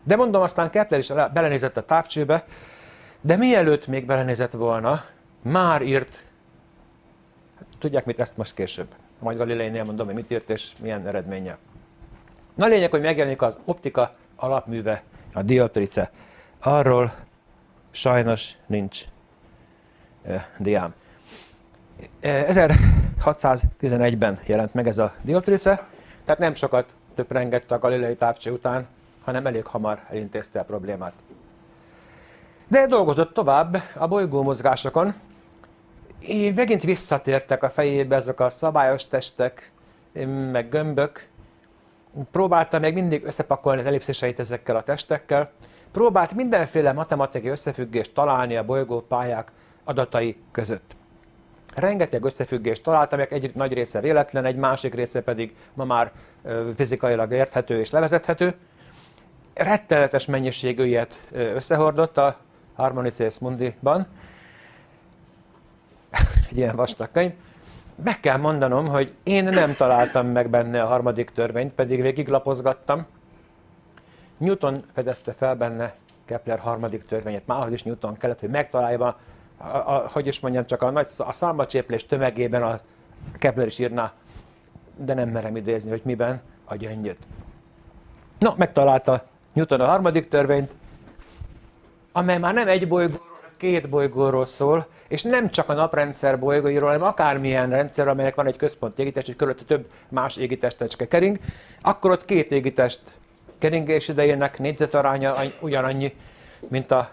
De mondom, aztán Kepler is belenézett a távcsőbe, de mielőtt még belenézett volna, már írt, tudják mit, ezt most később. Majd Galileinél mondom, hogy mit írt és milyen eredménye. Na lényeg, hogy megjelenik az optika alapműve, a dioptrice. Arról sajnos nincs e, diám. 1611-ben jelent meg ez a dioptrice, tehát nem sokat töprengett a galilei távcső után, hanem elég hamar elintézte a problémát. De dolgozott tovább a bolygó mozgásokon, így megint visszatértek a fejébe ezek a szabályos testek, meg gömbök, próbálta meg mindig összepakolni az ellipsziseit ezekkel a testekkel, próbált mindenféle matematikai összefüggést találni a bolygópályák adatai között. Rengeteg összefüggést találtam, amelyek egy nagy része véletlen, egy másik része pedig ma már fizikailag érthető és levezethető. Rettenetes mennyiségű ilyet összehordott a Harmonices Mundi-ban. Egy ilyen vastag könyv. Meg kell mondanom, hogy én nem találtam meg benne a harmadik törvényt, pedig végiglapozgattam. Newton fedezte fel benne Kepler harmadik törvényét. Mához is Newton kellett, hogy megtalálja, a, a, hogy is mondjam, csak a nagy a szalmacséplés tömegében a Kepler is írná, de nem merem idézni, hogy miben, a gyöngyöt. No, megtalálta Newton a harmadik törvényt, amely már nem egy bolygóról, két bolygóról szól, és nem csak a naprendszer bolygóiról, hanem akármilyen rendszer, amelynek van egy központi égitest, és körülötte több más égitestecske kering, akkor ott két égitest keringés idejének négyzetaránya ugyanannyi, mint a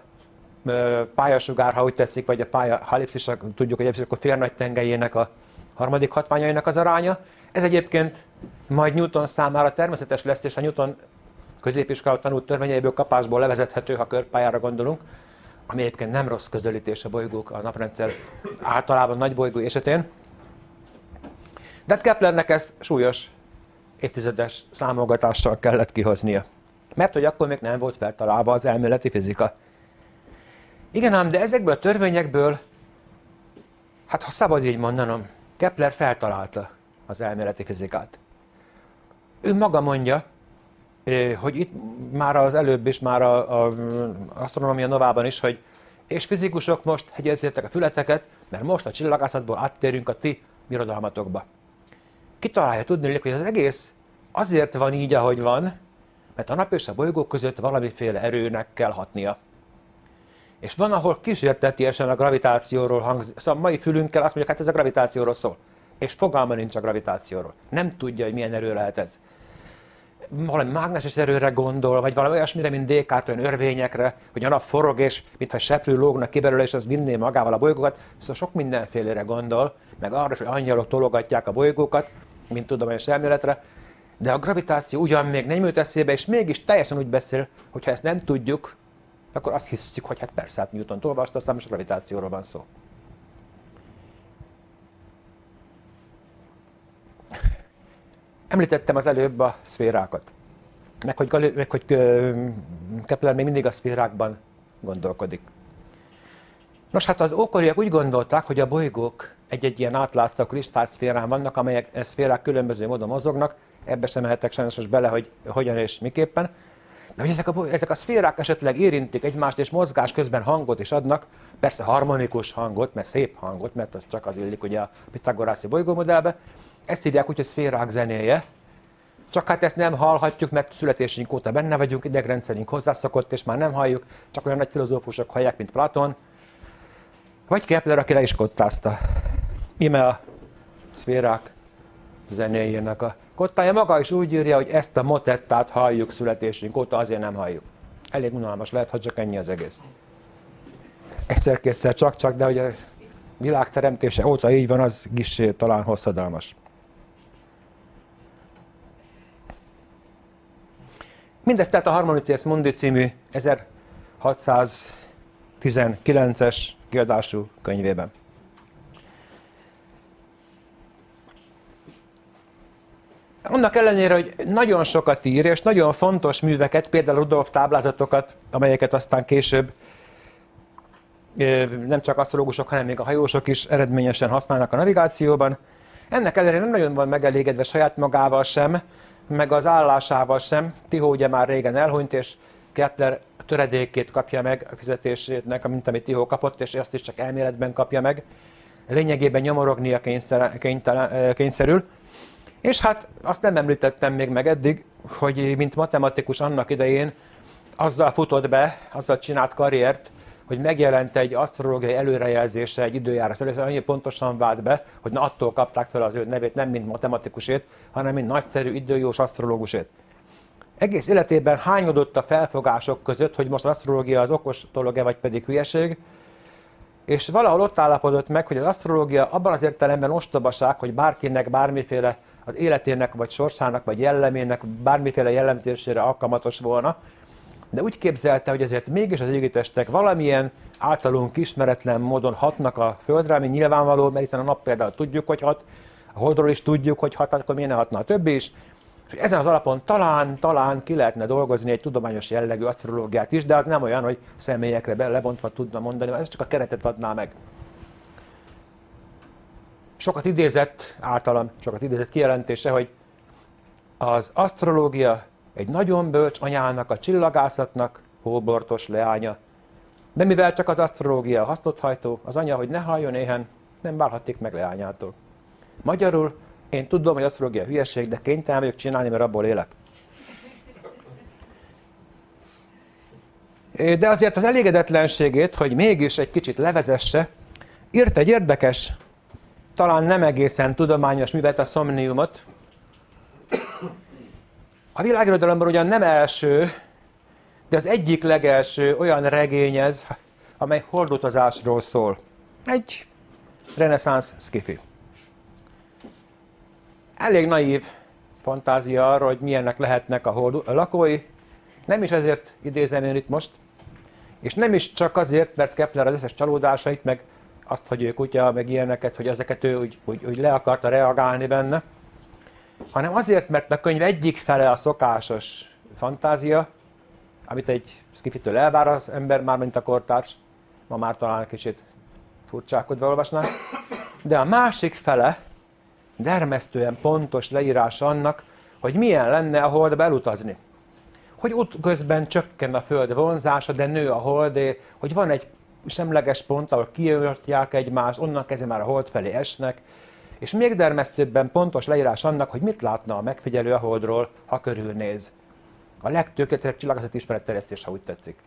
pályasugár, ha úgy tetszik, vagy a pálya, ha ellipszis, tudjuk, hogy ellipszis, akkor fél nagy tengelyének a harmadik hatványainak az aránya. Ez egyébként majd Newton számára természetes lesz, és a Newton középiskolában tanult törvényeiből kapásból levezethető, ha körpályára gondolunk, ami egyébként nem rossz közelítés a bolygók a naprendszer általában nagy bolygó esetén. De Keplernek ezt súlyos évtizedes számolgatással kellett kihoznia. Mert hogy akkor még nem volt feltalálva az elméleti fizika. Igen ám, de ezekből a törvényekből, hát ha szabad így mondanom, Kepler feltalálta az elméleti fizikát. Ő maga mondja, hogy itt már az előbb is, már a, a Astronomia Novában is, hogy és fizikusok most hegyezzétek a fületeket, mert most a csillagászatból áttérünk a ti birodalmatokba. Kitalálja tudni, hogy az egész azért van így, ahogy van, mert a nap és a bolygók között valamiféle erőnek kell hatnia. És van, ahol kísértetiesen a gravitációról hangzik. Szóval mai fülünkkel azt mondjuk, hát ez a gravitációról szól. És fogalma nincs a gravitációról. Nem tudja, hogy milyen erő lehet ez valami mágneses erőre gondol, vagy valami olyasmire, mint Descartes, olyan örvényekre, hogy a nap forog, és mintha seprő lógna ki belőle, és az vinné magával a bolygókat. Szóval sok mindenfélére gondol, meg arra hogy angyalok tologatják a bolygókat, mint tudományos elméletre, de a gravitáció ugyan még nem jut eszébe, és mégis teljesen úgy beszél, hogy ha ezt nem tudjuk, akkor azt hiszük, hogy hát persze, hát Newton olvasta, aztán most a gravitációról van szó. Említettem az előbb a szférákat, meg hogy, meg hogy Kepler még mindig a szférákban gondolkodik. Nos, hát az ókoriak úgy gondolták, hogy a bolygók egy-egy ilyen átlátszó kristályszférán vannak, amelyek e szférák különböző módon mozognak, ebbe sem mehetek sajnos bele, hogy hogyan és miképpen. De hogy ezek a, ezek a szférák esetleg érintik egymást, és mozgás közben hangot is adnak, persze harmonikus hangot, mert szép hangot, mert az csak az illik ugye a Pitagorászi bolygómodellbe, ezt hívják úgy, hogy szférák zenéje. Csak hát ezt nem hallhatjuk, mert születésünk óta benne vagyunk, idegrendszerünk hozzászokott, és már nem halljuk, csak olyan nagy filozófusok hallják, mint Platon, vagy Kepler, aki le is kottázta. Ime a szférák zenéjének a kottája. Maga is úgy írja, hogy ezt a motettát halljuk születésünk óta, azért nem halljuk. Elég unalmas lehet, hogy csak ennyi az egész. Egyszer-kétszer csak-csak, de hogy a világ teremtése óta így van, az gissé talán hosszadalmas. Mindezt tehát a Harmonices Mundi című 1619-es kiadású könyvében. Annak ellenére, hogy nagyon sokat ír, és nagyon fontos műveket, például Rudolf táblázatokat, amelyeket aztán később nem csak asztrológusok, hanem még a hajósok is eredményesen használnak a navigációban. Ennek ellenére nem nagyon van megelégedve saját magával sem, meg az állásával sem. Tihó ugye már régen elhunyt, és Kepler töredékét kapja meg a fizetésének, mint amit Tihó kapott, és ezt is csak elméletben kapja meg. Lényegében nyomorognia kényszer, kényszerül. És hát azt nem említettem még meg eddig, hogy mint matematikus annak idején azzal futott be, azzal csinált karriert, hogy megjelent egy asztrológiai előrejelzése egy időjárás előtt, annyi pontosan vált be, hogy na attól kapták fel az ő nevét, nem mint matematikusét, hanem mint nagyszerű időjós asztrológusét. Egész életében hányodott a felfogások között, hogy most az asztrológia az okos dolog-e, vagy pedig hülyeség, és valahol ott állapodott meg, hogy az asztrológia abban az értelemben ostobaság, hogy bárkinek bármiféle az életének, vagy sorsának, vagy jellemének bármiféle jellemzésére alkalmatos volna, de úgy képzelte, hogy ezért mégis az égitestek valamilyen általunk ismeretlen módon hatnak a Földre, ami nyilvánvaló, mert hiszen a nap például tudjuk, hogy hat, a Holdról is tudjuk, hogy hat, akkor miért ne hatna a többi is. És ezen az alapon talán, talán ki lehetne dolgozni egy tudományos jellegű asztrológiát is, de az nem olyan, hogy személyekre lebontva tudna mondani, ez csak a keretet adná meg. Sokat idézett, általam sokat idézett kijelentése, hogy az asztrológia egy nagyon bölcs anyának, a csillagászatnak hóbortos leánya. De mivel csak az asztrológia hasznot hajtó, az anya, hogy ne halljon éhen, nem válhatték meg leányától. Magyarul Én tudom, hogy asztrológia hülyeség, de kénytelen vagyok csinálni, mert abból élek. De azért az elégedetlenségét, hogy mégis egy kicsit levezesse, írt egy érdekes, talán nem egészen tudományos művet, a Somniumot. A világirodalomban ugyan nem első, de az egyik legelső olyan regény ez, amely hordutazásról szól. Egy reneszánsz skifi. Elég naív fantázia arra, hogy milyennek lehetnek a hold lakói. Nem is ezért idézem én itt most, és nem is csak azért, mert Kepler az összes csalódásait, meg azt, hogy ő kutya, meg ilyeneket, hogy ezeket ő úgy, úgy, úgy le akarta reagálni benne, hanem azért, mert a könyv egyik fele a szokásos fantázia, amit egy skifitől elvár az ember, már mint a kortárs, ma már talán kicsit furcsákodva olvasnánk, de a másik fele dermesztően pontos leírás annak, hogy milyen lenne a holdba elutazni. Hogy út közben csökken a föld vonzása, de nő a holdé, hogy van egy semleges pont, ahol kiörtják egymást, onnan kezdve már a hold felé esnek, és még dermesztőbben pontos leírás annak, hogy mit látna a megfigyelő a holdról, ha körülnéz. A legtökéletesebb csillagászati ismeretterjesztés, ha úgy tetszik.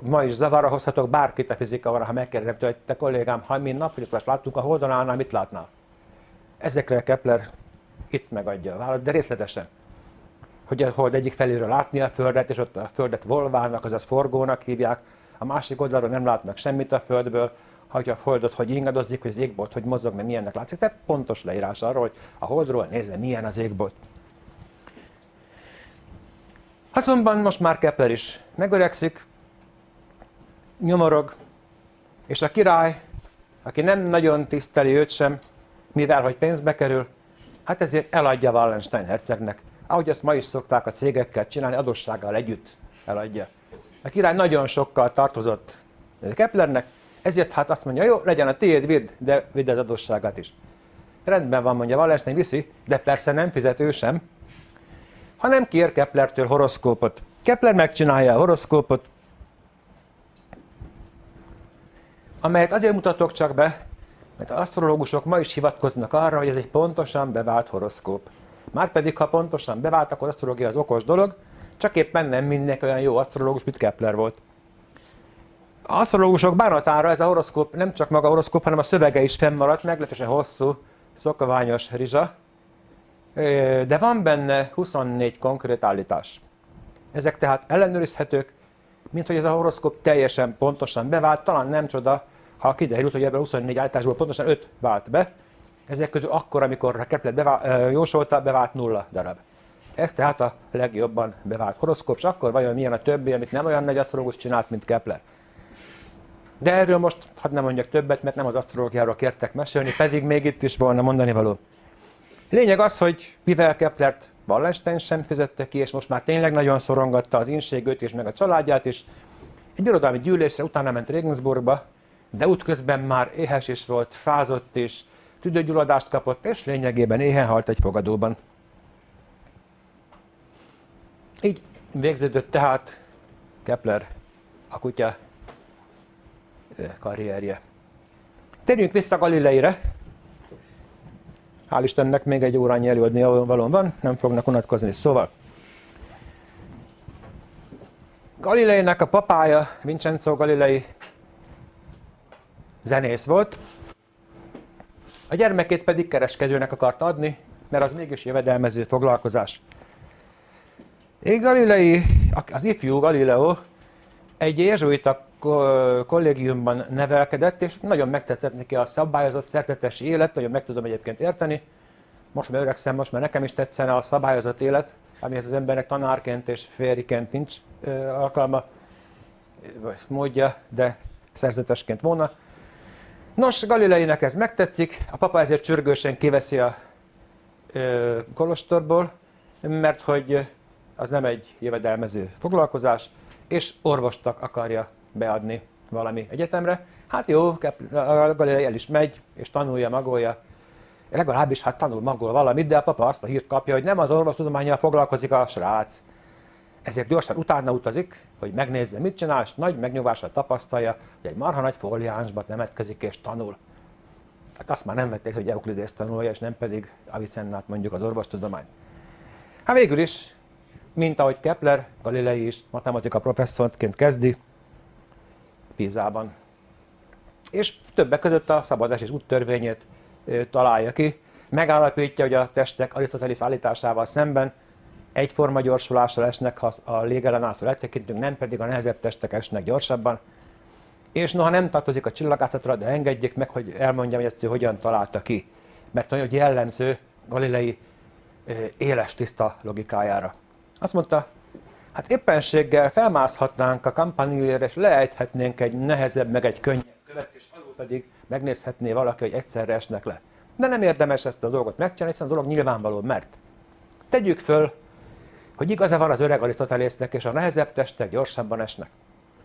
Ma is zavarra hozhatok bárkit a fizika van, ha megkérdezem tőle, te kollégám, ha mi napfényet láttunk a holdon állnál, mit látnál? Ezekre Kepler itt megadja a választ, de részletesen. Hogy a hold egyik feléről látni a Földet, és ott a Földet volvának, azaz forgónak hívják, a másik oldalról nem látnak semmit a Földből, ha a Földot hogy ingadozik, hogy az égbolt hogy mozog, mert milyennek látszik. Tehát pontos leírás arról, hogy a Holdról nézve milyen az égbolt. Azonban most már Kepler is megöregszik, nyomorog, és a király, aki nem nagyon tiszteli őt sem, mivel hogy pénzbe kerül, hát ezért eladja Wallenstein hercegnek, ahogy ezt ma is szokták a cégekkel csinálni, adóssággal együtt eladja. A király nagyon sokkal tartozott Keplernek, ezért hát azt mondja, jó, legyen a tiéd, vidd, de vidd az adósságát is. Rendben van, mondja Wallenstein, viszi, de persze nem fizet ő sem, hanem kér Keplertől horoszkópot. Kepler megcsinálja a horoszkópot, amelyet azért mutatok csak be, mert az asztrológusok ma is hivatkoznak arra, hogy ez egy pontosan bevált horoszkóp. Márpedig, ha pontosan bevált, akkor asztrológia az okos dolog, csak éppen nem mindenki olyan jó asztrológus, mint Kepler volt. Asztrológusok bánatára ez a horoszkóp, nem csak maga a horoszkóp, hanem a szövege is fennmaradt, meglehetősen hosszú, szokaványos rizsa, de van benne 24 konkrét állítás. Ezek tehát ellenőrizhetők, mint hogy ez a horoszkóp teljesen pontosan bevált, talán nem csoda, ha kiderült, hogy ebből a 24 állításból pontosan 5 vált be, ezek közül akkor, amikor a Kepler bevál, jósolta, bevált nulla darab. Ez tehát a legjobban bevált horoszkóp, és akkor vajon milyen a többi, amit nem olyan nagy asztrológus csinált, mint Kepler. De erről most hadd nem mondjak többet, mert nem az asztrológiáról kértek mesélni, pedig még itt is volna mondani való. Lényeg az, hogy mivel Keplert Wallenstein sem fizette ki, és most már tényleg nagyon szorongatta az inségőt és meg a családját is, egy irodalmi gyűlésre utána ment Regensburgba, de útközben már éhes is volt, fázott is, tüdőgyulladást kapott, és lényegében éhen halt egy fogadóban. Így végződött tehát Kepler, a kutya karrierje. Térjünk vissza Galileire. Hál' Istennek még egy órányi előadni valóban van, nem fognak unatkozni. Szóval, Galileinek a papája, Vincenzo Galilei zenész volt, a gyermekét pedig kereskedőnek akart adni, mert az mégis jövedelmező foglalkozás. Én Galilei, az ifjú Galileo egy jezsuita kollégiumban nevelkedett, és nagyon megtetszett neki a szabályozott szerzetes élet, nagyon meg tudom egyébként érteni. Most már öregszem, most már nekem is tetszene a szabályozott élet, amihez az embernek tanárként és férjiként nincs alkalma, vagy módja, de szerzetesként volna. Nos, Galileinek ez megtetszik, a papa ezért csörgősen kiveszi a kolostorból, mert hogy az nem egy jövedelmező foglalkozás, és orvostak akarja beadni valami egyetemre. Hát jó, Galilei el is megy, és tanulja, magolja. Legalábbis hát tanul, magol valamit, de a papa azt a hírt kapja, hogy nem az orvostudományjal foglalkozik a srác. Ezért gyorsan utána utazik, hogy megnézze, mit csinál, és nagy megnyugvással tapasztalja, hogy egy marha nagy fóliánsban nemetkezik és tanul. Hát azt már nem vették, hogy Euklidész tanulja, és nem pedig Avicennát mondjuk az orvostudomány. Hát végül is, mint ahogy Kepler, Galilei is matematika professzorként kezdi, Pizában. És többek között a szabadás és úttörvényét találja ki, megállapítja, hogy a testek Arisztotelész állításával szemben egyforma gyorsulással esnek, ha a légellenától eltekintünk, nem pedig a nehezebb testek esnek gyorsabban. És noha nem tartozik a csillagászatra, de engedjék meg, hogy elmondjam, hogy ezt ő hogyan találta ki. Mert nagyon jellemző Galilei éles tiszta logikájára. Azt mondta, hát éppenséggel felmászhatnánk a kampanilére, és leejthetnénk egy nehezebb, meg egy könnyebb követ, és alul pedig megnézhetné valaki, hogy egyszerre esnek le. De nem érdemes ezt a dolgot megcsinálni, hiszen a dolog nyilvánvaló, mert tegyük föl, hogy igaza van az öreg Arisztotelésznek, és a nehezebb testek gyorsabban esnek.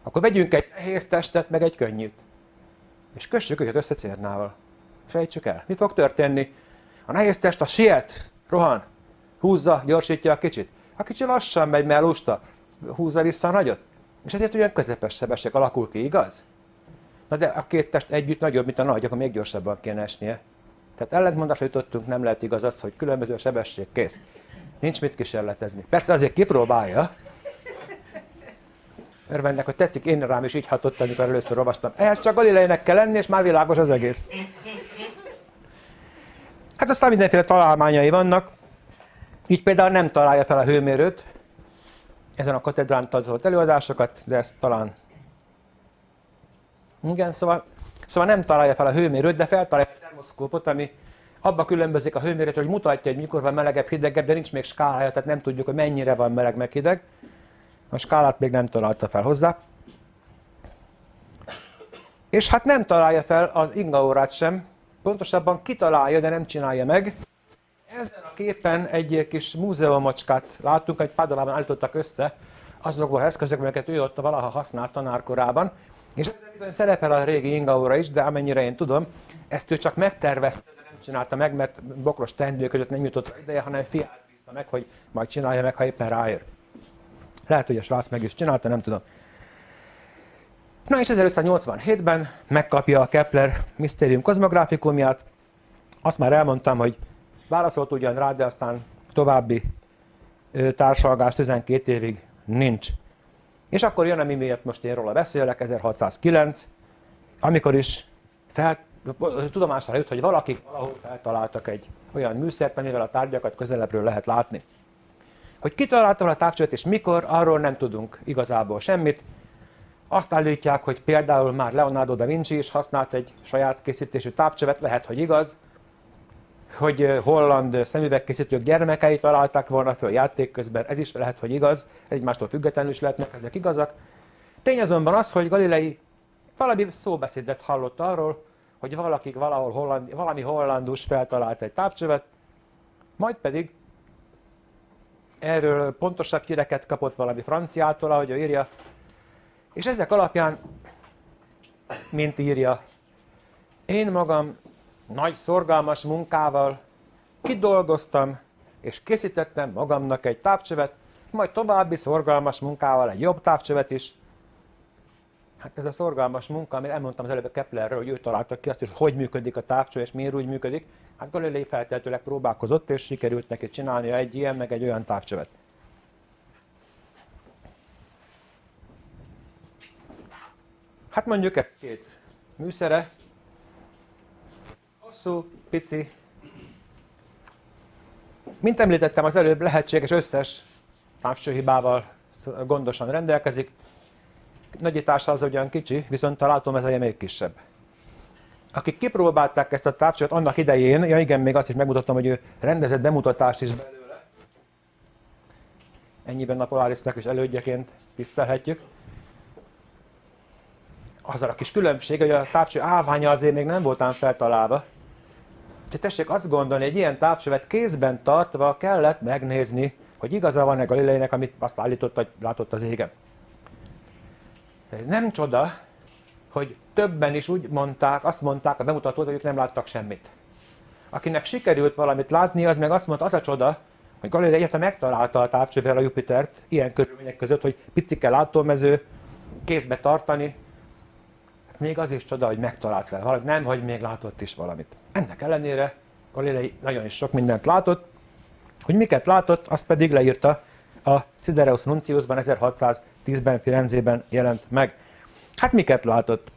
Akkor vegyünk egy nehéz testet, meg egy könnyűt. És kössük őket össze cérnával. Fejtsük el. Mi fog történni? A nehéz test a siet, rohan, húzza, gyorsítja a kicsit. A kicsi lassan megy, mert lusta, húzza vissza a nagyot. És ezért olyan közepes sebesség alakul ki, igaz? Na de a két test együtt nagyobb, mint a nagy, akkor még gyorsabban kéne esnie. Tehát ellentmondásra jutottunk, nem lehet igaz az, hogy különböző a sebesség, kész. Nincs mit kísérletezni. Persze azért kipróbálja. Örvendek, hogy tetszik, én rám is így hatott, amikor először olvastam. Ehhez csak Galileinek kell lenni, és már világos az egész. Hát aztán mindenféle találmányai vannak. Így például nem találja fel a hőmérőt, ezen a katedrán tartott előadásokat, de ezt talán... Igen, szóval, szóval nem találja fel a hőmérőt, de feltalálja a termoszkópot, ami abba különbözik a hőmérőt, hogy mutatja, hogy mikor van melegebb, hidegebb, de nincs még skálája, tehát nem tudjuk, hogy mennyire van meleg, meg hideg. A skálát még nem találta fel hozzá. És hát nem találja fel az ingaórát sem, pontosabban kitalálja, de nem csinálja meg. Ezen a képen egy kis múzeumocskát láttunk, egy Padovában állítottak össze, azokból az eszközök, amelyeket ő ott valaha használt tanárkorában. És ezzel bizony szerepel a régi ingaóra is, de amennyire én tudom, ezt ő csak megtervezte, de nem csinálta meg, mert bokros teendő között nem jutott rá ideje, hanem fiát bízta meg, hogy majd csinálja meg, ha éppen ráér. Lehet, hogy a srác meg is csinálta, nem tudom. Na és 1587-ben megkapja a Kepler Mysterium kozmográfikumját. Azt már elmondtam, hogy válaszolt ugyan rá, de aztán további társalgás 12 évig nincs. És akkor jön, ami miatt most én róla beszélek, 1609, amikor is fel, tudomásra jut, hogy valakik valahol feltaláltak egy olyan műszert, amivel a tárgyakat közelebbről lehet látni. Hogy ki találta a távcsövet és mikor, arról nem tudunk igazából semmit. Azt állítják, hogy például már Leonardo da Vinci is használt egy saját készítésű távcsövet, lehet, hogy igaz, hogy holland szemüvegkészítők gyermekei találták volna föl játék közben, ez is lehet, hogy igaz, egymástól függetlenül is lehetnek ezek igazak. Tény azonban az, hogy Galilei valami szóbeszédet hallott arról, hogy valaki valahol holland, valami hollandus feltalált egy távcsövet, majd pedig erről pontosabb kireket kapott valami franciától, ahogy ő írja, és ezek alapján, mint írja, én magam nagy szorgalmas munkával kidolgoztam és készítettem magamnak egy távcsövet, majd további szorgalmas munkával egy jobb távcsövet is. Hát ez a szorgalmas munka, amit elmondtam az előbb a Keplerről, hogy ő találta ki azt is, hogy működik a távcső, és miért úgy működik. Hát Galilei feltétlenül próbálkozott, és sikerült neki csinálni egy ilyen, meg egy olyan távcsövet. Hát mondjuk ez két műszere, hosszú, pici. Mint említettem az előbb, lehetséges összes távcsőhibával gondosan rendelkezik. Nagyítása az ugyan kicsi, viszont a látómezeje még kisebb. Akik kipróbálták ezt a távcsőt annak idején, ja igen, még azt is megmutattam, hogy ő rendezett bemutatást is belőle. Ennyiben a Polarisnak is elődjeként tisztelhetjük. Azzal a kis különbség, hogy a távcső állványa azért még nem voltán feltalálva, Úgyhogy tessék azt gondolni, egy ilyen távcsövet kézben tartva kellett megnézni, hogy igaza van-e Galileinek, amit azt állított, hogy látott az égen. Nem csoda, hogy többen is úgy mondták, azt mondták a bemutatót, hogy ők nem láttak semmit. Akinek sikerült valamit látni, az meg azt mondta, az a csoda, hogy Galilei egyetem megtalálta a távcsővel a Jupitert ilyen körülmények között, hogy picike látómező, kézbe tartani. Hát még az is csoda, hogy megtalált vele valamit, nem, hogy még látott is valamit. Ennek ellenére Galilei nagyon is sok mindent látott, hogy miket látott, azt pedig leírta a Sidereus Nunciusban 1610-ben Firenzében jelent meg. Hát miket látott?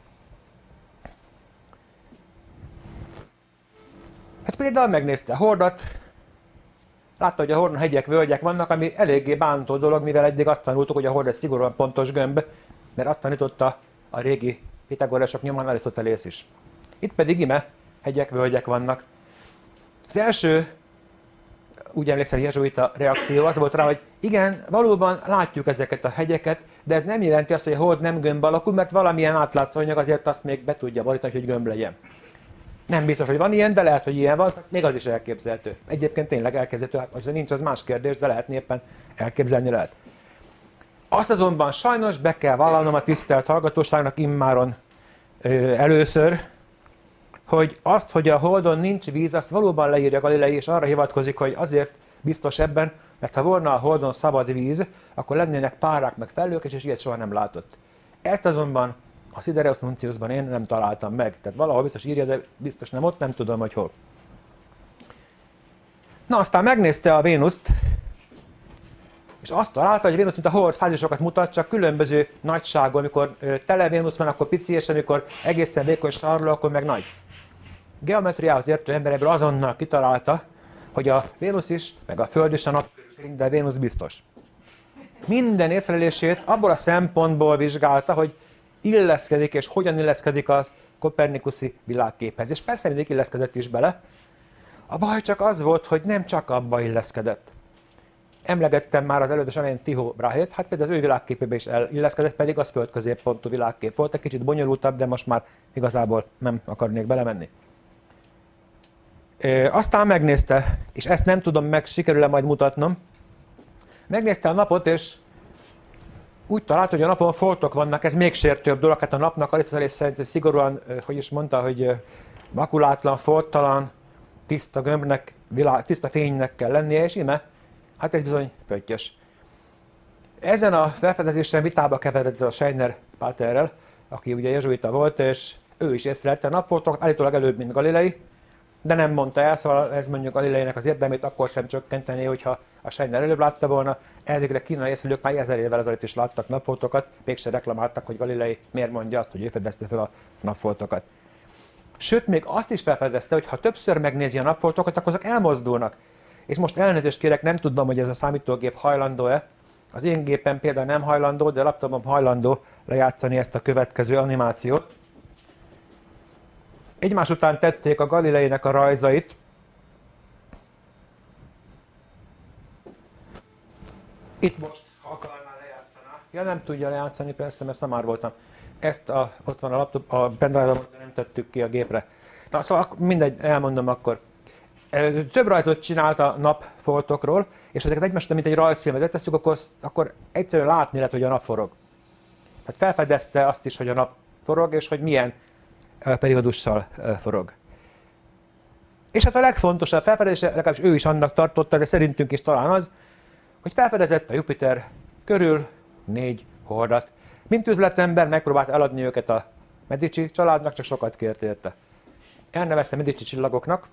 Hát például megnézte a hordat, látta, hogy a hordon hegyek, völgyek vannak, ami eléggé bántó dolog, mivel eddig azt tanultuk, hogy a hord egy szigorúan pontos gömb, mert azt tanította a régi pitagorasok nyomán Arisztotelész is. Itt pedig ime hegyek, völgyek vannak. Az első, úgy emlékszem, jezsuita reakció az volt rá, hogy igen, valóban látjuk ezeket a hegyeket, de ez nem jelenti azt, hogy a hold nem gömb alakú, mert valamilyen átlátszó anyag azért azt még be tudja borítani, hogy gömb legyen. Nem biztos, hogy van ilyen, de lehet, hogy ilyen van, még az is elképzelhető. Egyébként tényleg elképzelhető, hát nincs, az más kérdés, de lehet éppen elképzelni lehet. Azt azonban sajnos be kell vallanom a tisztelt hallgatóságnak immáron először, hogy azt, hogy a Holdon nincs víz, azt valóban leírja Galilei, és arra hivatkozik, hogy azért biztos ebben, mert ha volna a Holdon szabad víz, akkor lennének párák meg felők, és ilyet soha nem látott. Ezt azonban a Sidereus Nunciusban én nem találtam meg. Tehát valahol biztos írja, de biztos nem ott, nem tudom, hogy hol. Na, aztán megnézte a Vénuszt, és azt találta, hogy Vénusz, mint a hold fázisokat mutat, csak különböző nagyságú, amikor tele Vénusz van, akkor pici, és amikor egészen vékony sarló, akkor meg nagy. Geometriához értő ember ebből azonnal kitalálta, hogy a Vénusz is, meg a Föld is a nap de a Vénusz biztos. Minden észlelését abból a szempontból vizsgálta, hogy illeszkedik, és hogyan illeszkedik a kopernikuszi világképhez. És persze mindig illeszkedett is bele. A baj csak az volt, hogy nem csak abba illeszkedett. Emlegettem már az előző elején Tiho Brahét, hát például az ő világképébe is illeszkedett, pedig az földközéppontú világkép volt, egy kicsit bonyolultabb, de most már igazából nem akarnék belemenni. E, aztán megnézte, és ezt nem tudom meg, sikerül-e majd mutatnom, megnézte a napot, és úgy talált, hogy a napon foltok vannak, ez még sértőbb dolog, hát a napnak Arisztotelész szerint szigorúan, hogy is mondta, hogy makulátlan, folttalan, tiszta gömbnek, világ, tiszta fénynek kell lennie, és ime, hát ez bizony pöttyös. Ezen a felfedezésen vitába keveredett a Scheiner Páterrel, aki ugye jezsuita volt, és ő is észrevette a napfoltokat, állítólag előbb, mint Galilei, de nem mondta el, szóval ez mondjuk Galileinek az érdemét akkor sem csökkenteni, hogyha a Scheiner előbb látta volna, elvégre kínai észlelők már ezer évvel ezelőtt is láttak napfoltokat, mégsem reklamáltak, hogy Galilei miért mondja azt, hogy ő fedezte fel a napfoltokat. Sőt, még azt is felfedezte, hogy ha többször megnézi a napfoltokat, akkor azok elmozdulnak. És most elnézést kérek, nem tudom, hogy ez a számítógép hajlandó-e. Az én gépen például nem hajlandó, de a laptopom hajlandó lejátszani ezt a következő animációt. Egymás után tették a Galileinek a rajzait, Itt most, ha akarná lejátszaná. Ja, nem tudja lejátszani, persze, mert már voltam. Ezt a, ott van a laptop, a pendrive de nem tettük ki a gépre. Na, szóval mindegy, elmondom akkor. Több rajzot csinált a napfoltokról, és ezeket egymást, mint egy rajzfilmet tesszük, akkor, akkor egyszerűen látni lehet, hogy a nap forog. Tehát felfedezte azt is, hogy a nap forog, és hogy milyen periódussal forog. És hát a legfontosabb felfedezés, legalábbis ő is annak tartotta, de szerintünk is talán az, hogy felfedezett a Jupiter körül négy hordat. Mint üzletember megpróbált eladni őket a Medici családnak, csak sokat kért érte. Elnevezte Medici csillagoknak,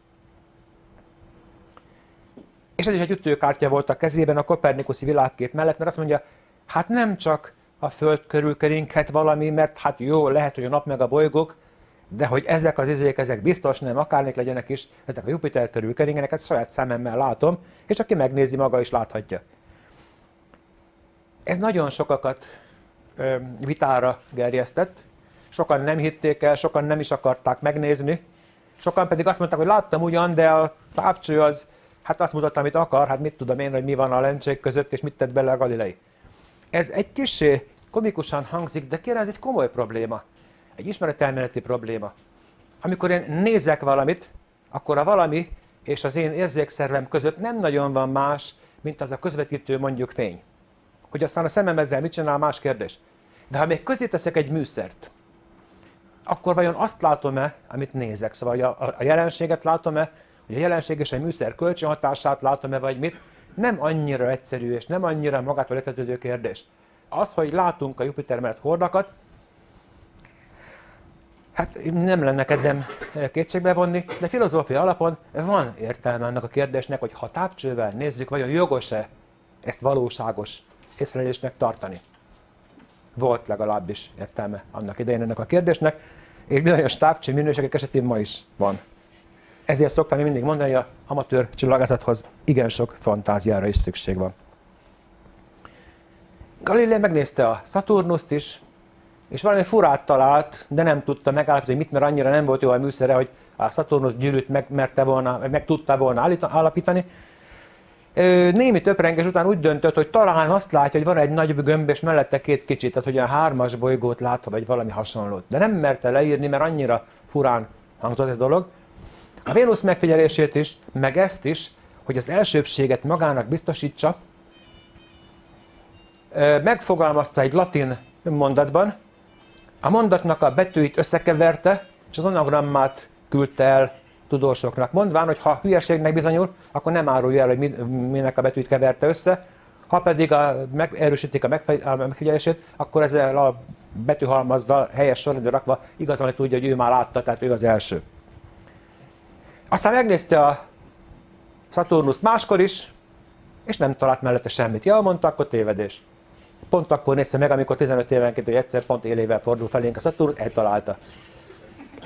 és ez is egy ütőkártya volt a kezében a Kopernikuszi világkép mellett, mert azt mondja, hát nem csak a Föld körül keringhet valami, mert hát jó, lehet, hogy a nap meg a bolygók, de hogy ezek az izék, ezek biztos nem, akármik legyenek is, ezek a Jupiter körül keringenek, ezt saját szememmel látom, és aki megnézi, maga is láthatja. Ez nagyon sokakat vitára gerjesztett, sokan nem hitték el, sokan nem is akarták megnézni, sokan pedig azt mondták, hogy láttam ugyan, de a távcső az, hát azt mutatta, amit akar, hát mit tudom én, hogy mi van a lencsék között, és mit tett bele a Galilei. Ez egy kisé komikusan hangzik, de kérem, ez egy komoly probléma. Egy ismeretelméleti probléma. Amikor én nézek valamit, akkor a valami és az én érzékszervem között nem nagyon van más, mint az a közvetítő mondjuk fény. Hogy aztán a szemem ezzel mit csinál, más kérdés. De ha még közé teszek egy műszert, akkor vajon azt látom-e, amit nézek? Szóval a, a jelenséget látom-e, hogy a jelenség és a műszer kölcsönhatását látom-e, vagy mit? Nem annyira egyszerű, és nem annyira magától értetődő kérdés. Az, hogy látunk a Jupiter mellett hordakat, Hát nem lenne kedvem kétségbe vonni, de filozófia alapon van értelme annak a kérdésnek, hogy ha távcsővel nézzük, vajon jogos-e ezt valóságos észlelésnek tartani. Volt legalábbis értelme annak idején ennek a kérdésnek, és bizonyos távcső minőségek esetén ma is van. Ezért szoktam mindig mondani, hogy a amatőr csillagászathoz igen sok fantáziára is szükség van. Galilei megnézte a Saturnust is, és valami furát talált, de nem tudta megállapítani, mit, mert annyira nem volt jó a műszere, hogy a Saturnus gyűrűt meg, merte volna, meg tudta volna állapítani. Némi töprenges után úgy döntött, hogy talán azt látja, hogy van egy nagy gömb, és mellette két kicsit, tehát hogy a hármas bolygót látva, vagy valami hasonlót. De nem merte leírni, mert annyira furán hangzott ez a dolog. A Vénusz megfigyelését is, meg ezt is, hogy az elsőbséget magának biztosítsa, megfogalmazta egy latin mondatban, a mondatnak a betűit összekeverte, és az anagrammát küldte el tudósoknak, mondván, hogy ha hülyeségnek bizonyul, akkor nem árulja el, hogy minek a betűt keverte össze, ha pedig a, meg, erősítik a, megfigyelését, akkor ezzel a betűhalmazzal helyes sorrendben rakva igazolni tudja, hogy ő már látta, tehát ő az első. Aztán megnézte a Saturnus máskor is, és nem talált mellette semmit. Ja, mondta, akkor tévedés. Pont akkor nézte meg, amikor 15 évenként, hogy egyszer pont élével fordul felénk a Saturnus, eltalálta.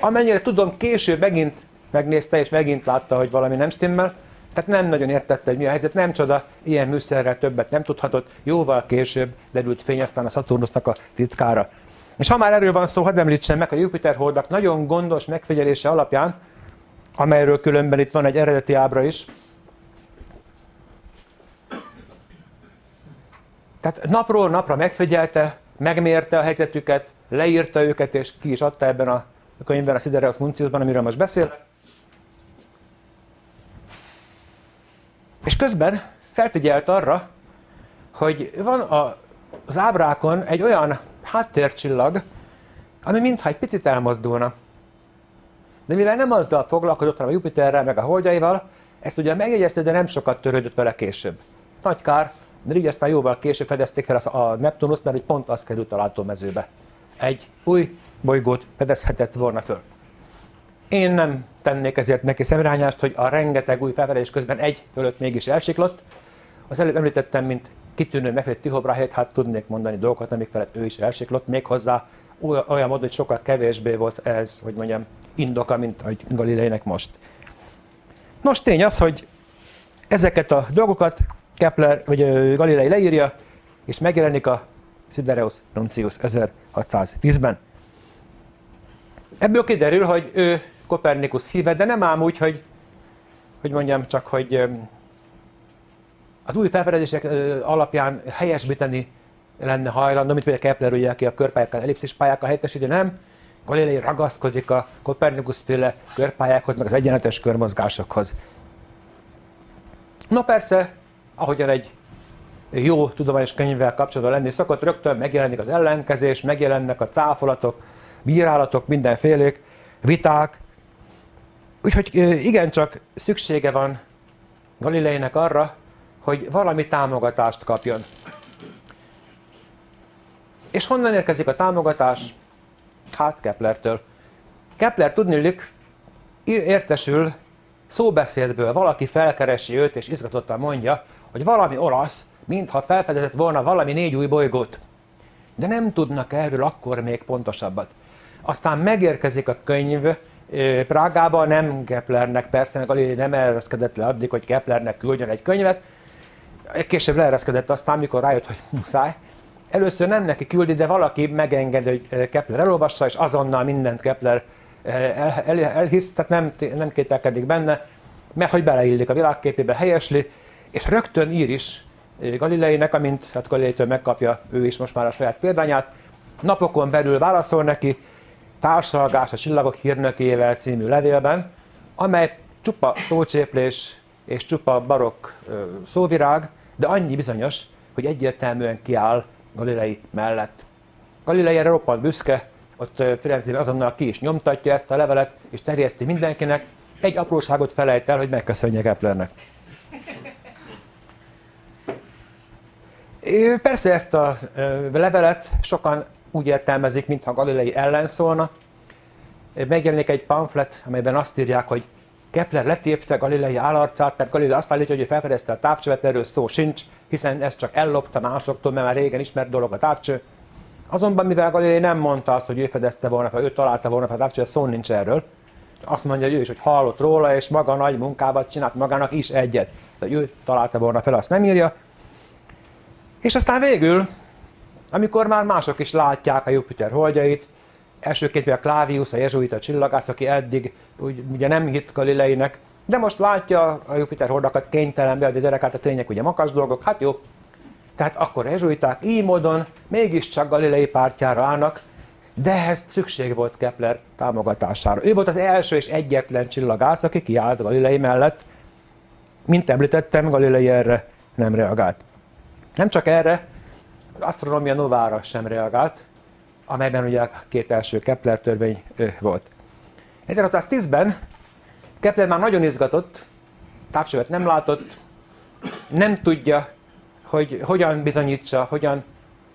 Amennyire tudom, később megint megnézte, és megint látta, hogy valami nem stimmel, tehát nem nagyon értette, hogy mi a helyzet, nem csoda, ilyen műszerrel többet nem tudhatott, jóval később derült fény aztán a Saturnusnak a titkára. És ha már erről van szó, hadd említsem meg, a Jupiter holdak nagyon gondos megfigyelése alapján, amelyről különben itt van egy eredeti ábra is, Tehát napról napra megfigyelte, megmérte a helyzetüket, leírta őket, és ki is adta ebben a könyvben, a Sidereus Nunciusban, amiről most beszél. És közben felfigyelt arra, hogy van a, az ábrákon egy olyan háttércsillag, ami mintha egy picit elmozdulna. De mivel nem azzal foglalkozott, hanem a Jupiterrel, meg a holdjaival, ezt ugye megjegyezte, de nem sokat törődött vele később. Nagy kár, de így aztán jóval később fedezték fel a Neptunus, mert pont az került a látómezőbe. Egy új bolygót fedezhetett volna föl. Én nem tennék ezért neki szemrányást, hogy a rengeteg új felfedezés közben egy fölött mégis elsiklott. Az előbb említettem, mint kitűnő megfelelő Tihobra helyett, hát tudnék mondani dolgokat, amik felett ő is elsiklott, méghozzá olyan módon, hogy sokkal kevésbé volt ez, hogy mondjam, indoka, mint ahogy Galileinek most. Nos, tény az, hogy ezeket a dolgokat Kepler, vagy Galilei leírja, és megjelenik a Sidereus Nuncius 1610-ben. Ebből kiderül, hogy ő Kopernikus híve, de nem ám úgy, hogy, hogy mondjam csak, hogy az új felfedezések alapján helyesbíteni lenne hajlandó, mint például Kepler, ugye, aki a körpályákkal, ellipszis pályákkal helyettesíti, nem. Galilei ragaszkodik a Kopernikus féle körpályákhoz, meg az egyenletes körmozgásokhoz. No persze, ahogyan egy jó tudományos könyvvel kapcsolatban lenni szokott, rögtön megjelenik az ellenkezés, megjelennek a cáfolatok, bírálatok, mindenfélék, viták. Úgyhogy igencsak szüksége van Galileinek arra, hogy valami támogatást kapjon. És honnan érkezik a támogatás? Hát Keplertől. Kepler tudnilik értesül szóbeszédből, valaki felkeresi őt és izgatottan mondja, hogy valami olasz, mintha felfedezett volna valami négy új bolygót. De nem tudnak erről akkor még pontosabbat. Aztán megérkezik a könyv Prágába, nem Keplernek, persze, meg Galilei nem ereszkedett le addig, hogy Keplernek küldjön egy könyvet. Később leereszkedett aztán, mikor rájött, hogy muszáj. Először nem neki küldi, de valaki megengedi, hogy Kepler elolvassa, és azonnal mindent Kepler el, el, elhisz, tehát nem, nem kételkedik benne, mert hogy beleillik a világképébe, helyesli, és rögtön ír is Galileinek, amint hát Galileitől megkapja ő is most már a saját példányát, napokon belül válaszol neki Társalgás a csillagok hírnökével című levélben, amely csupa szócséplés és csupa barokk szóvirág, de annyi bizonyos, hogy egyértelműen kiáll Galilei mellett. Galilei erre roppant büszke, ott Firenzében azonnal ki is nyomtatja ezt a levelet, és terjeszti mindenkinek, egy apróságot felejt el, hogy megköszönje Keplernek. Persze ezt a levelet sokan úgy értelmezik, mintha Galilei ellen szólna. megjelenik egy pamflet, amelyben azt írják, hogy Kepler letépte Galilei állarcát, mert Galilei azt állítja, hogy ő felfedezte a távcsövet, erről szó sincs, hiszen ez csak ellopta másoktól, mert már régen ismert dolog a távcső. Azonban, mivel Galilei nem mondta azt, hogy ő fedezte volna fel, ő találta volna fel a távcsövet, szó nincs erről. Azt mondja hogy ő is, hogy hallott róla, és maga nagy munkábat csinált magának is egyet. De ő találta volna fel, azt nem írja. És aztán végül, amikor már mások is látják a Jupiter holdjait, elsőként a Clavius, a jezsuita csillagász, aki eddig úgy, ugye nem hitt Galileinek, de most látja a Jupiter hordakat, kénytelen beadni gyerekát, a tények ugye makas dolgok, hát jó. Tehát akkor a jezsuiták így módon mégiscsak Galilei pártjára állnak, de ehhez szükség volt Kepler támogatására. Ő volt az első és egyetlen csillagász, aki kiállt Galilei mellett. Mint említettem, Galilei erre nem reagált. Nem csak erre, az Astronomia Novára sem reagált, amelyben ugye a két első Kepler törvény volt. 1610-ben Kepler már nagyon izgatott, távcsövet nem látott, nem tudja, hogy hogyan bizonyítsa, hogyan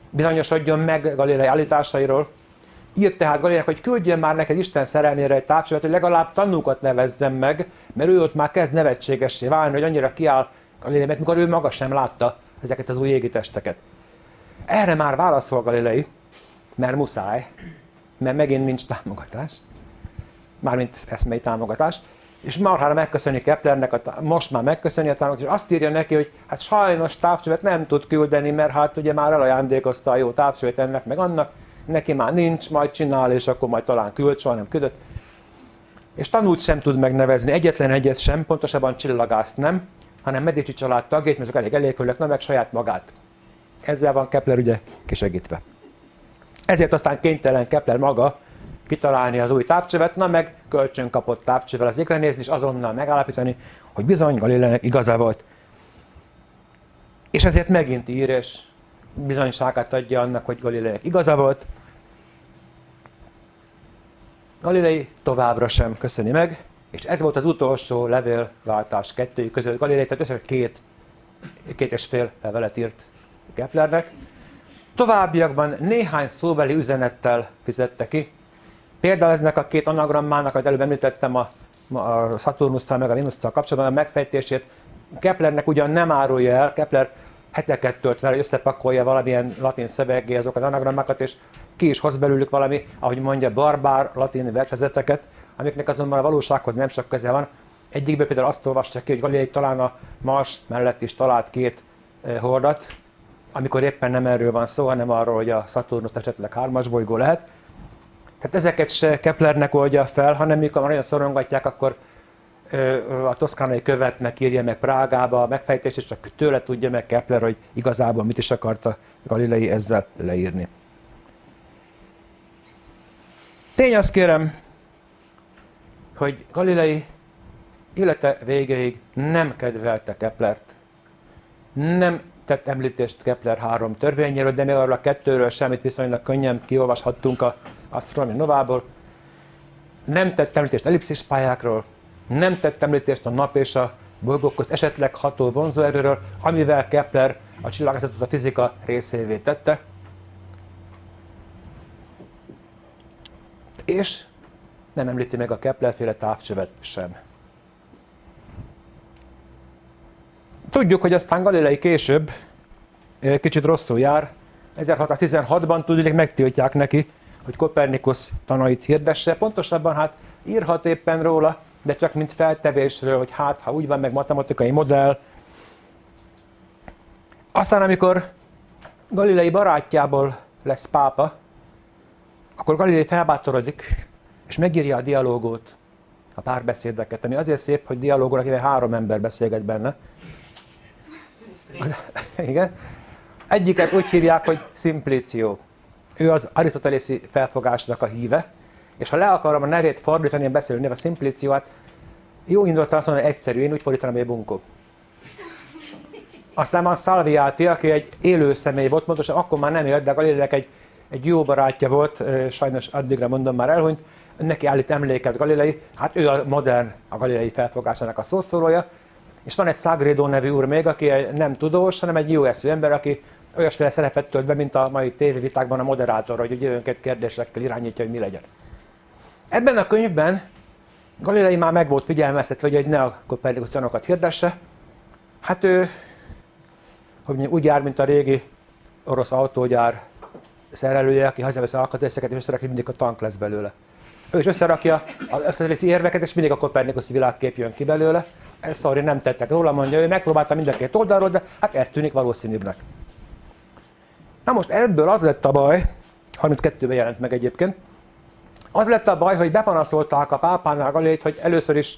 bizonyosodjon meg Galilei állításairól. Írt tehát Galileinek, hogy küldjön már neked Isten szerelmére egy távcsövet, hogy legalább tanúkat nevezzen meg, mert ő ott már kezd nevetségessé válni, hogy annyira kiáll Galilei, mert mikor ő maga sem látta ezeket az új égitesteket. Erre már válaszol Galilei, mert muszáj, mert megint nincs támogatás, mármint eszmei támogatás, és marhára megköszöni Keplernek, a, most már megköszöni a támogatást, és azt írja neki, hogy hát sajnos távcsövet nem tud küldeni, mert hát ugye már elajándékozta a jó távcsövet ennek, meg annak, neki már nincs, majd csinál, és akkor majd talán küld, soha nem küldött. És tanult sem tud megnevezni, egyetlen egyet sem, pontosabban csillagászt nem, hanem Medici család tagjait, mert azok elég elégülnek, na meg saját magát. Ezzel van Kepler ugye kisegítve. Ezért aztán kénytelen Kepler maga kitalálni az új távcsövet, na meg kölcsön kapott távcsövel az égre nézni, és azonnal megállapítani, hogy bizony Galileinek igaza volt. És ezért megint ír, és bizonyságát adja annak, hogy Galileinek igaza volt. Galilei továbbra sem köszöni meg, és ez volt az utolsó levélváltás kettőjük között. Galilei tehát összesen két, két és fél levelet írt Keplernek. Továbbiakban néhány szóbeli üzenettel fizette ki. Például eznek a két anagrammának, amit előbb említettem, a, a Saturnusszal meg a Venusszal kapcsolatban a megfejtését Keplernek ugyan nem árulja el, Kepler heteket tölt hogy összepakolja valamilyen latin szöveggé azokat az anagrammákat, és ki is hoz belőlük valami, ahogy mondja, barbár latin versezeteket, amiknek azonban a valósághoz nem sok köze van. Egyikből például azt olvasta ki, hogy Galilei talán a Mars mellett is talált két hordat, amikor éppen nem erről van szó, hanem arról, hogy a Saturnus esetleg hármas bolygó lehet. Tehát ezeket se Keplernek oldja fel, hanem mikor már olyan szorongatják, akkor a toszkánai követnek írja meg Prágába a megfejtést, és csak tőle tudja meg Kepler, hogy igazából mit is akarta Galilei ezzel leírni. Tény azt kérem, hogy Galilei élete végéig nem kedvelte Keplert. Nem tett említést Kepler három törvényéről, de még arról a kettőről semmit viszonylag könnyen kiolvashattunk a Astronomy Novából. Nem tett említést ellipszis pályákról, nem tett említést a nap és a bolygók közt esetleg ható vonzóerőről, amivel Kepler a csillagászatot a fizika részévé tette. És nem említi meg a Kepler-féle távcsövet sem. Tudjuk, hogy aztán Galilei később kicsit rosszul jár. 1616-ban tudjuk, megtiltják neki, hogy Kopernikus tanait hirdesse. Pontosabban hát írhat éppen róla, de csak mint feltevésről, hogy hát, ha úgy van, meg matematikai modell. Aztán, amikor Galilei barátjából lesz pápa, akkor Galilei felbátorodik, és megírja a dialógót, a párbeszédeket, ami azért szép, hogy dialógóra akivel három ember beszélget benne. Igen. Egyiket úgy hívják, hogy Simplicio. Ő az arisztotelészi felfogásnak a híve, és ha le akarom a nevét fordítani, beszélő neve Simplicio, hát jó indulata azt mondani, hogy egyszerű, én úgy fordítanám, hogy bunkó. Aztán van Salviati, aki egy élő személy volt, pontosan akkor már nem élt, de Galileinek egy, egy jó barátja volt, sajnos addigra mondom már elhunyt, neki állít emléket Galilei, hát ő a modern, a galilei felfogásának a szószólója, és van egy Sagredo nevű úr még, aki nem tudós, hanem egy jó eszű ember, aki olyasféle szerepet tölt be, mint a mai tévévitákban a moderátor, hogy időnként kérdésekkel irányítja, hogy mi legyen. Ebben a könyvben Galilei már meg volt figyelmeztetve, hogy ne a kopernikuszanokat hirdesse. Hát ő hogy úgy jár, mint a régi orosz autógyár szerelője, aki hazaveszi alkatrészeket és összerakja, mindig a tank lesz belőle. Ő is összerakja az összeveszi érveket, és mindig a kopernikuszi világkép jön ki belőle. Ez sorry, nem tettek róla, mondja ő, megpróbálta mind a két oldalról, de hát ez tűnik valószínűbbnek. Na most ebből az lett a baj, 32-ben jelent meg egyébként, az lett a baj, hogy bepanaszolták a pápánál Galileit, hogy először is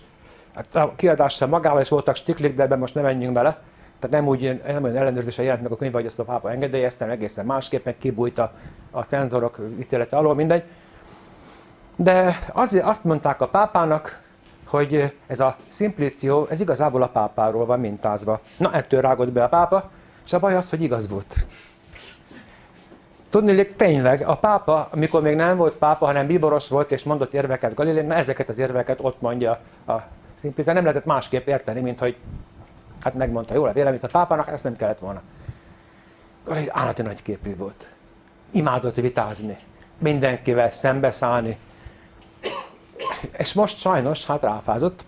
hát a kiadással magával is voltak stiklik, de ebben most nem menjünk bele. Tehát nem úgy nem olyan ellenőrzése jelent meg a könyv, hogy ezt a pápa engedélyezte, egészen másképp, meg kibújt a, a cenzorok ítélete alól, mindegy. De azért azt mondták a pápának, hogy ez a szimplicció, ez igazából a pápáról van mintázva. Na, ettől rágott be a pápa, és a baj az, hogy igaz volt. Tudni, tényleg a pápa, amikor még nem volt pápa, hanem bíboros volt, és mondott érveket Galilei, na ezeket az érveket ott mondja a szimplizá. Nem lehetett másképp érteni, mint hogy hát megmondta jól a véleményt a pápának, ezt nem kellett volna. Galilei állati nagy képű volt. Imádott vitázni, mindenkivel szembeszállni. És most sajnos, hát ráfázott,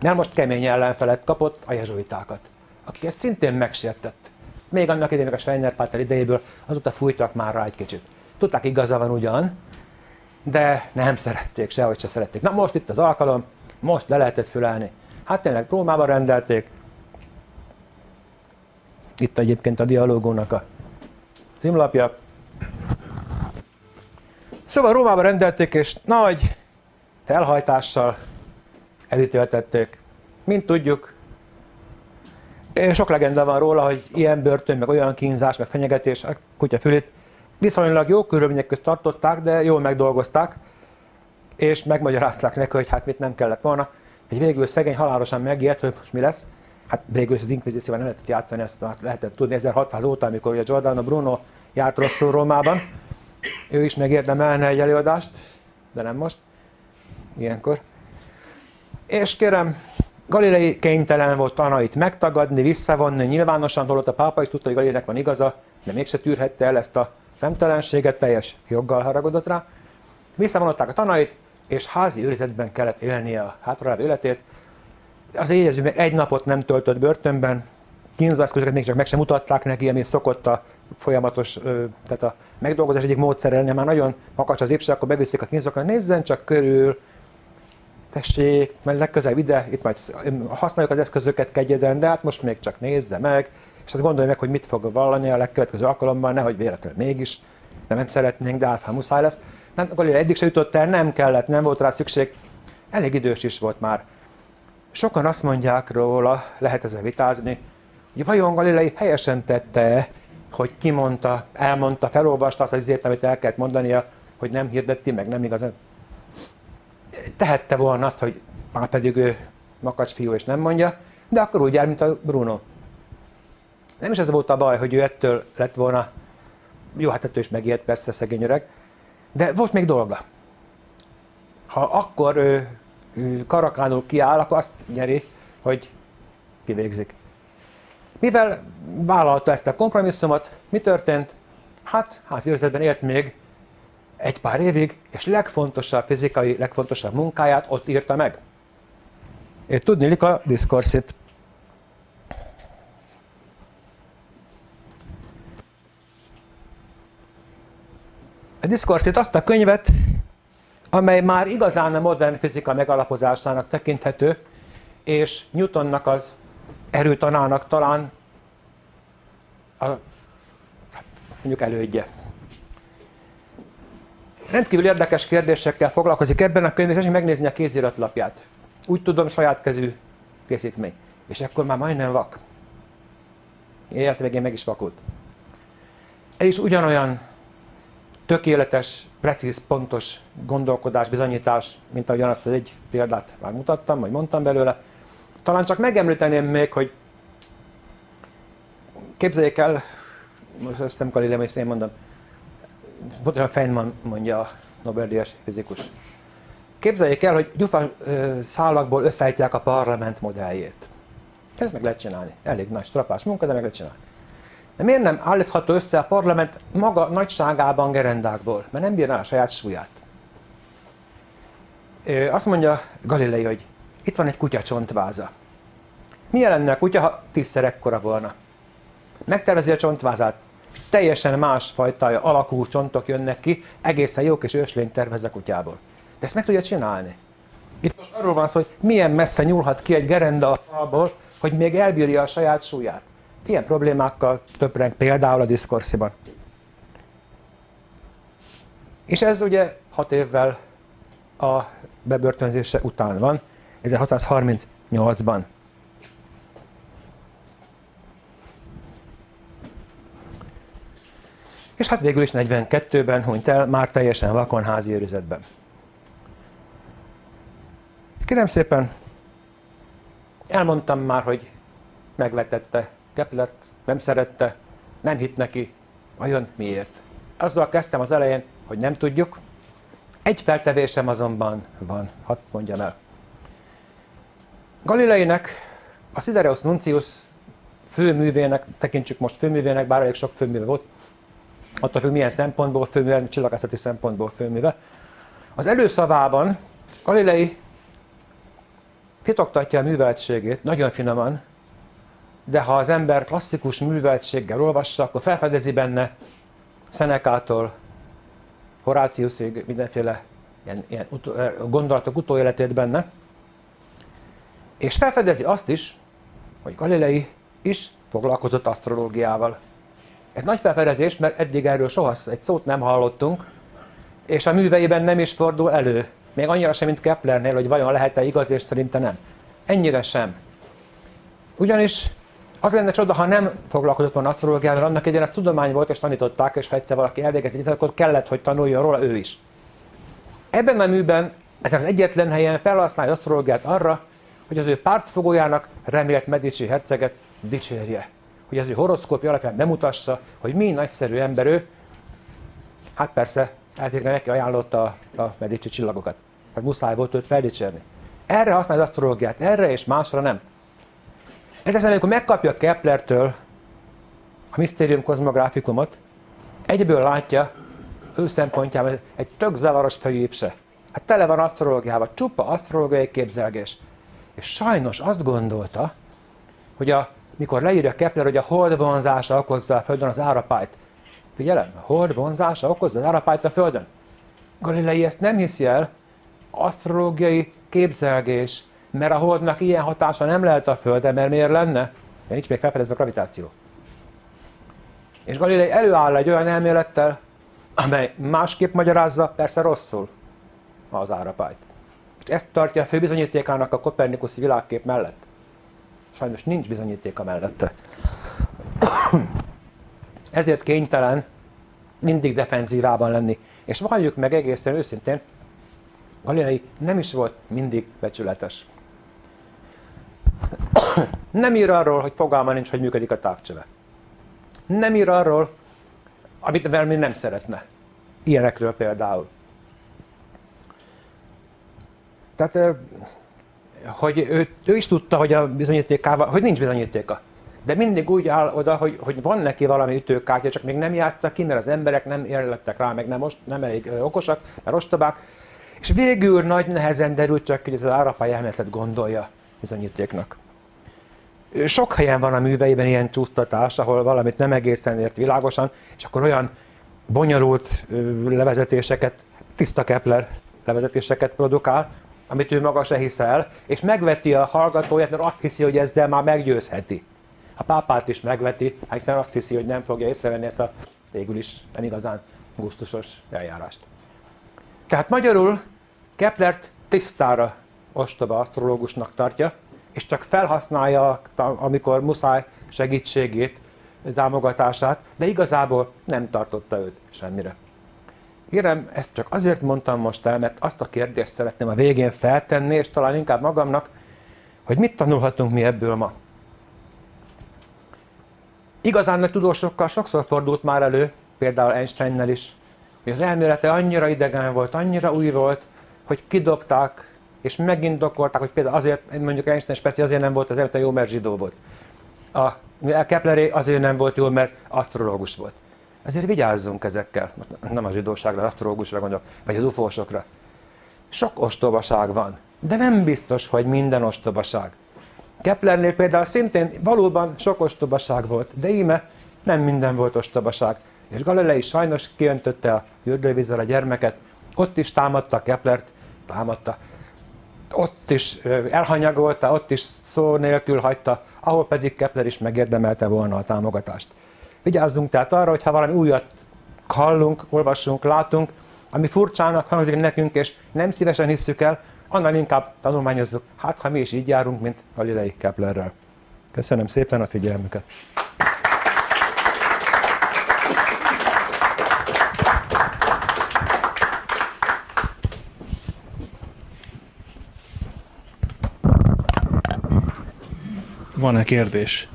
mert most kemény ellenfelet kapott a jezsuitákat, akiket szintén megsértett. Még annak idején, a Schweiner Páter idejéből, azóta fújtak már rá egy kicsit. Tudták, igaza van ugyan, de nem szerették, sehogy se szerették. Na most itt az alkalom, most le lehetett fülelni. Hát tényleg Rómába rendelték. Itt egyébként a dialógónak a címlapja. Szóval Rómába rendelték, és nagy felhajtással elítéltették. Mint tudjuk, sok legenda van róla, hogy ilyen börtön, meg olyan kínzás, meg fenyegetés, a kutya fülét viszonylag jó körülmények közt tartották, de jól megdolgozták, és megmagyarázták neki, hogy hát mit nem kellett volna. Egy végül szegény halálosan megijedt, hogy most mi lesz. Hát végül az inkvizícióval nem lehetett játszani, ezt lehetett tudni 1600 óta, amikor ugye Giordano Bruno járt rosszul Rómában. Ő is megérdemelne egy előadást, de nem most, ilyenkor. És kérem, Galilei kénytelen volt tanait megtagadni, visszavonni, nyilvánosan holott a pápa is tudta, hogy Galileinek van igaza, de mégse tűrhette el ezt a szemtelenséget, teljes joggal haragodott rá. Visszavonották a tanait, és házi őrizetben kellett élnie a hátralévő életét. Az éjjelző meg egy napot nem töltött börtönben, kínzáskönyveket még csak meg sem mutatták neki, ami szokott a folyamatos, tehát a megdolgozás egyik módszerelni, már nagyon makacs az épség, akkor beviszik a kínzókat, nézzen csak körül, tessék, mert legközelebb ide, itt majd használjuk az eszközöket kegyeden, de hát most még csak nézze meg, és azt gondolja meg, hogy mit fog vallani a legkövetkező alkalommal, nehogy véletlenül mégis, de nem szeretnénk, de hát ha muszáj lesz. Nem, Galilei eddig se jutott el, nem kellett, nem volt rá szükség, elég idős is volt már. Sokan azt mondják róla, lehet ezzel vitázni, hogy vajon Galilei helyesen tette hogy kimondta, elmondta, felolvasta azt az izért, amit el kellett mondania, hogy nem hirdetti meg, nem igazán tehette volna azt, hogy már pedig ő makacs fiú és nem mondja, de akkor úgy jár, mint a Bruno. Nem is ez volt a baj, hogy ő ettől lett volna, jó, hát ettől is megijedt persze szegény öreg, de volt még dolga. Ha akkor ő, ő karakánul kiáll, akkor azt nyeri, hogy kivégzik. Mivel vállalta ezt a kompromisszumot, mi történt? Hát házi élt még egy pár évig, és legfontosabb fizikai, legfontosabb munkáját ott írta meg. És tudni a diszkorszit. A diszkorszit azt a könyvet, amely már igazán a modern fizika megalapozásának tekinthető, és Newtonnak az erőtanának talán a, mondjuk elődje rendkívül érdekes kérdésekkel foglalkozik ebben a könyvben, és megnézni a kéziratlapját. Úgy tudom, saját kezű készítmény. És akkor már majdnem vak. Élet végén meg is vakult. Ez is ugyanolyan tökéletes, precíz, pontos gondolkodás, bizonyítás, mint ahogyan azt az egy példát már mutattam, vagy mondtam belőle. Talán csak megemlíteném még, hogy képzeljék el, most ezt nem Galileo, én mondom, pontosan Feynman mondja a Nobel-díjas fizikus. Képzeljék el, hogy gyufa szálakból összeállítják a parlament modelljét. Ezt meg lehet csinálni. Elég nagy strapás munka, de meg lehet csinálni. De miért nem állítható össze a parlament maga nagyságában gerendákból? Mert nem bírná a saját súlyát. Azt mondja Galilei, hogy itt van egy kutya csontváza. Milyen lenne a kutya, ha tízszer ekkora volna? Megtervezi a csontvázát, teljesen másfajta alakú csontok jönnek ki, egészen jók és őslényt tervez a kutyából. De ezt meg tudja csinálni. Itt most arról van szó, hogy milyen messze nyúlhat ki egy gerenda a falból, hogy még elbírja a saját súlyát. Ilyen problémákkal töpreng például a diszkorsziban. És ez ugye hat évvel a bebörtönzése után van, 1638-ban. És hát végül is 42-ben hunyt el, már teljesen vakon házi őrizetben. Kérem szépen, elmondtam már, hogy megvetette Keplert, nem szerette, nem hitt neki, vajon miért? Azzal kezdtem az elején, hogy nem tudjuk. Egy feltevésem azonban van, hadd mondjam el. Galileinek a Sidereus Nuncius főművének, tekintsük most főművének, bár elég sok főműve volt, attól függ milyen szempontból főműve, csillagászati szempontból főműve. Az előszavában Galilei titoktatja a műveltségét, nagyon finoman, de ha az ember klasszikus műveltséggel olvassa, akkor felfedezi benne Szenekától Horáciusig mindenféle ilyen, ilyen utó, gondolatok utóéletét benne, és felfedezi azt is, hogy Galilei is foglalkozott asztrológiával. Ez nagy felfedezés, mert eddig erről soha egy szót nem hallottunk, és a műveiben nem is fordul elő. Még annyira sem, mint Keplernél, hogy vajon lehet-e igaz, és szerinte nem. Ennyire sem. Ugyanis az lenne csoda, ha nem foglalkozott volna asztrológiával, annak ez tudomány volt, és tanították, és ha egyszer valaki elvégez akkor kellett, hogy tanuljon róla ő is. Ebben a műben ez az egyetlen helyen felhasználja asztrológiát arra, hogy az ő pártfogójának remélt Medici herceget dicsérje. Hogy az ő horoszkópja alapján bemutassa, hogy mi nagyszerű ember ő. Hát persze, elvégre neki ajánlotta a, a Medici csillagokat. Hát muszáj volt őt feldicsérni. Erre használja az asztrológiát, erre és másra nem. Ez az, amikor megkapja Keplertől a misztérium kozmográfikumot, egyből látja ő szempontjában egy tök zavaros fejűipse. Hát tele van asztrológiával, csupa asztrológiai képzelgés. És sajnos azt gondolta, hogy a, mikor leírja Kepler, hogy a hold vonzása okozza a Földön az árapályt. Figyelem, a hold vonzása okozza az árapályt a Földön. Galilei ezt nem hiszi el, asztrológiai képzelgés, mert a holdnak ilyen hatása nem lehet a Földre, mert miért lenne? Mert nincs még felfedezve a gravitáció. És Galilei előáll egy olyan elmélettel, amely másképp magyarázza, persze rosszul az árapályt. Ezt tartja a fő bizonyítékának a kopernikuszi világkép mellett. Sajnos nincs bizonyítéka mellette. Ezért kénytelen mindig defenzívában lenni. És valljuk meg egészen őszintén, Galilei nem is volt mindig becsületes. Nem ír arról, hogy fogalma nincs, hogy működik a távcsöve. Nem ír arról, amit velmi nem szeretne. Ilyenekről például. Tehát, hogy ő, ő is tudta, hogy a bizonyítékával, hogy nincs bizonyítéka. De mindig úgy áll oda, hogy, hogy van neki valami ütőkártya, csak még nem játsza ki, mert az emberek nem érlettek rá, meg nem, most, nem elég okosak, mert ostobák. És végül nagy nehezen derült csak, hogy ez az árapály elméletet gondolja bizonyítéknak. Sok helyen van a műveiben ilyen csúsztatás, ahol valamit nem egészen ért világosan, és akkor olyan bonyolult levezetéseket, tiszta Kepler levezetéseket produkál, amit ő maga se hisz el, és megveti a hallgatóját, mert azt hiszi, hogy ezzel már meggyőzheti. A pápát is megveti, hiszen azt hiszi, hogy nem fogja észrevenni ezt a végül is nem igazán gusztusos eljárást. Tehát magyarul Keplert tisztára ostoba asztrológusnak tartja, és csak felhasználja, amikor muszáj segítségét, támogatását, de igazából nem tartotta őt semmire. Kérem, ezt csak azért mondtam most el, mert azt a kérdést szeretném a végén feltenni, és talán inkább magamnak, hogy mit tanulhatunk mi ebből ma. Igazán nagy tudósokkal sokszor fordult már elő, például Einsteinnel is, hogy az elmélete annyira idegen volt, annyira új volt, hogy kidobták és megindokolták, hogy például azért, mondjuk Einstein speciál azért nem volt az elete jó, mert zsidó volt. A Kepleré azért nem volt jó, mert asztrológus volt. Ezért vigyázzunk ezekkel, nem a zsidóságra, asztrológusra gondolok, vagy az ufósokra. sok ostobaság van, de nem biztos, hogy minden ostobaság. Keplernél például szintén valóban sok ostobaság volt, de íme nem minden volt ostobaság. És Galilei sajnos kiöntötte a fürdővízzel a gyermeket, ott is támadta Keplert, támadta, ott is elhanyagolta, ott is szó nélkül hagyta, ahol pedig Kepler is megérdemelte volna a támogatást. Vigyázzunk tehát arra, hogy ha valami újat hallunk, olvasunk, látunk, ami furcsának hangzik nekünk, és nem szívesen hisszük el, annál inkább tanulmányozzuk, hát ha mi is így járunk, mint Galilei Keplerrel. Köszönöm szépen a figyelmüket! Van-e kérdés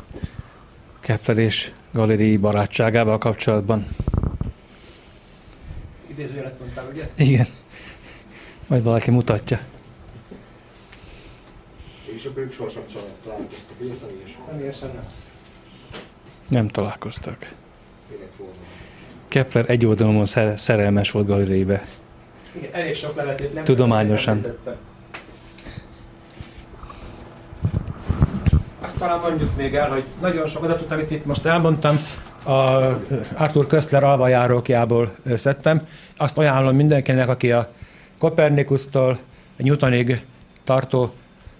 Kepler és Galilei barátságával kapcsolatban? Idézőjelet mondtál, ugye? Igen. Majd valaki mutatja. És akkor ők sohasem találkoztak, ugye személyesen? Személyesen nem. Nem találkoztak. Kepler egy oldalon szer- szerelmes volt Galileibe. Igen, elég sok leletét nem Tudományosan. nem Azt talán mondjuk még el, hogy nagyon sok adatot, amit itt most elmondtam, a Arthur Köstler alvajárókjából szedtem. Azt ajánlom mindenkinek, aki a Kopernikusztól Newtonig tartó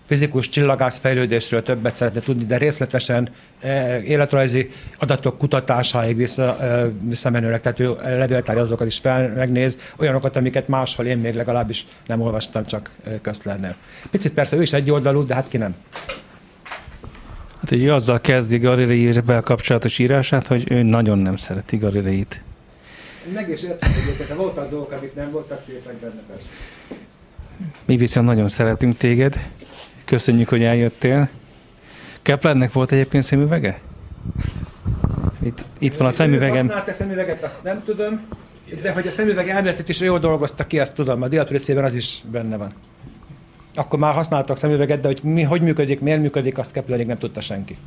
fizikus csillagász fejlődésről többet szeretne tudni, de részletesen eh, életrajzi adatok kutatásáig vissza, eh, visszamenőleg, tehát ő levéltári adatokat is fel, megnéz, olyanokat, amiket máshol én még legalábbis nem olvastam, csak eh, Köszlernél. Picit persze ő is egy oldalú, de hát ki nem. Hát így azzal kezdi Galileivel kapcsolatos írását, hogy ő nagyon nem szereti Galileit. Meg is értem egyébként, voltak dolgok, amik nem voltak szépek benne persze. Mi viszont nagyon szeretünk téged. Köszönjük, hogy eljöttél. Keplernek volt egyébként szemüvege? Itt, itt van a szemüvegem. Használt-e szemüveget, azt nem tudom, de hogy a szemüveg elméletet is jól dolgozta ki, azt tudom, a diatricében az is benne van. Akkor már használtak szemüveget, de hogy mi, hogy működik, miért működik, azt Keplerig nem tudta senki.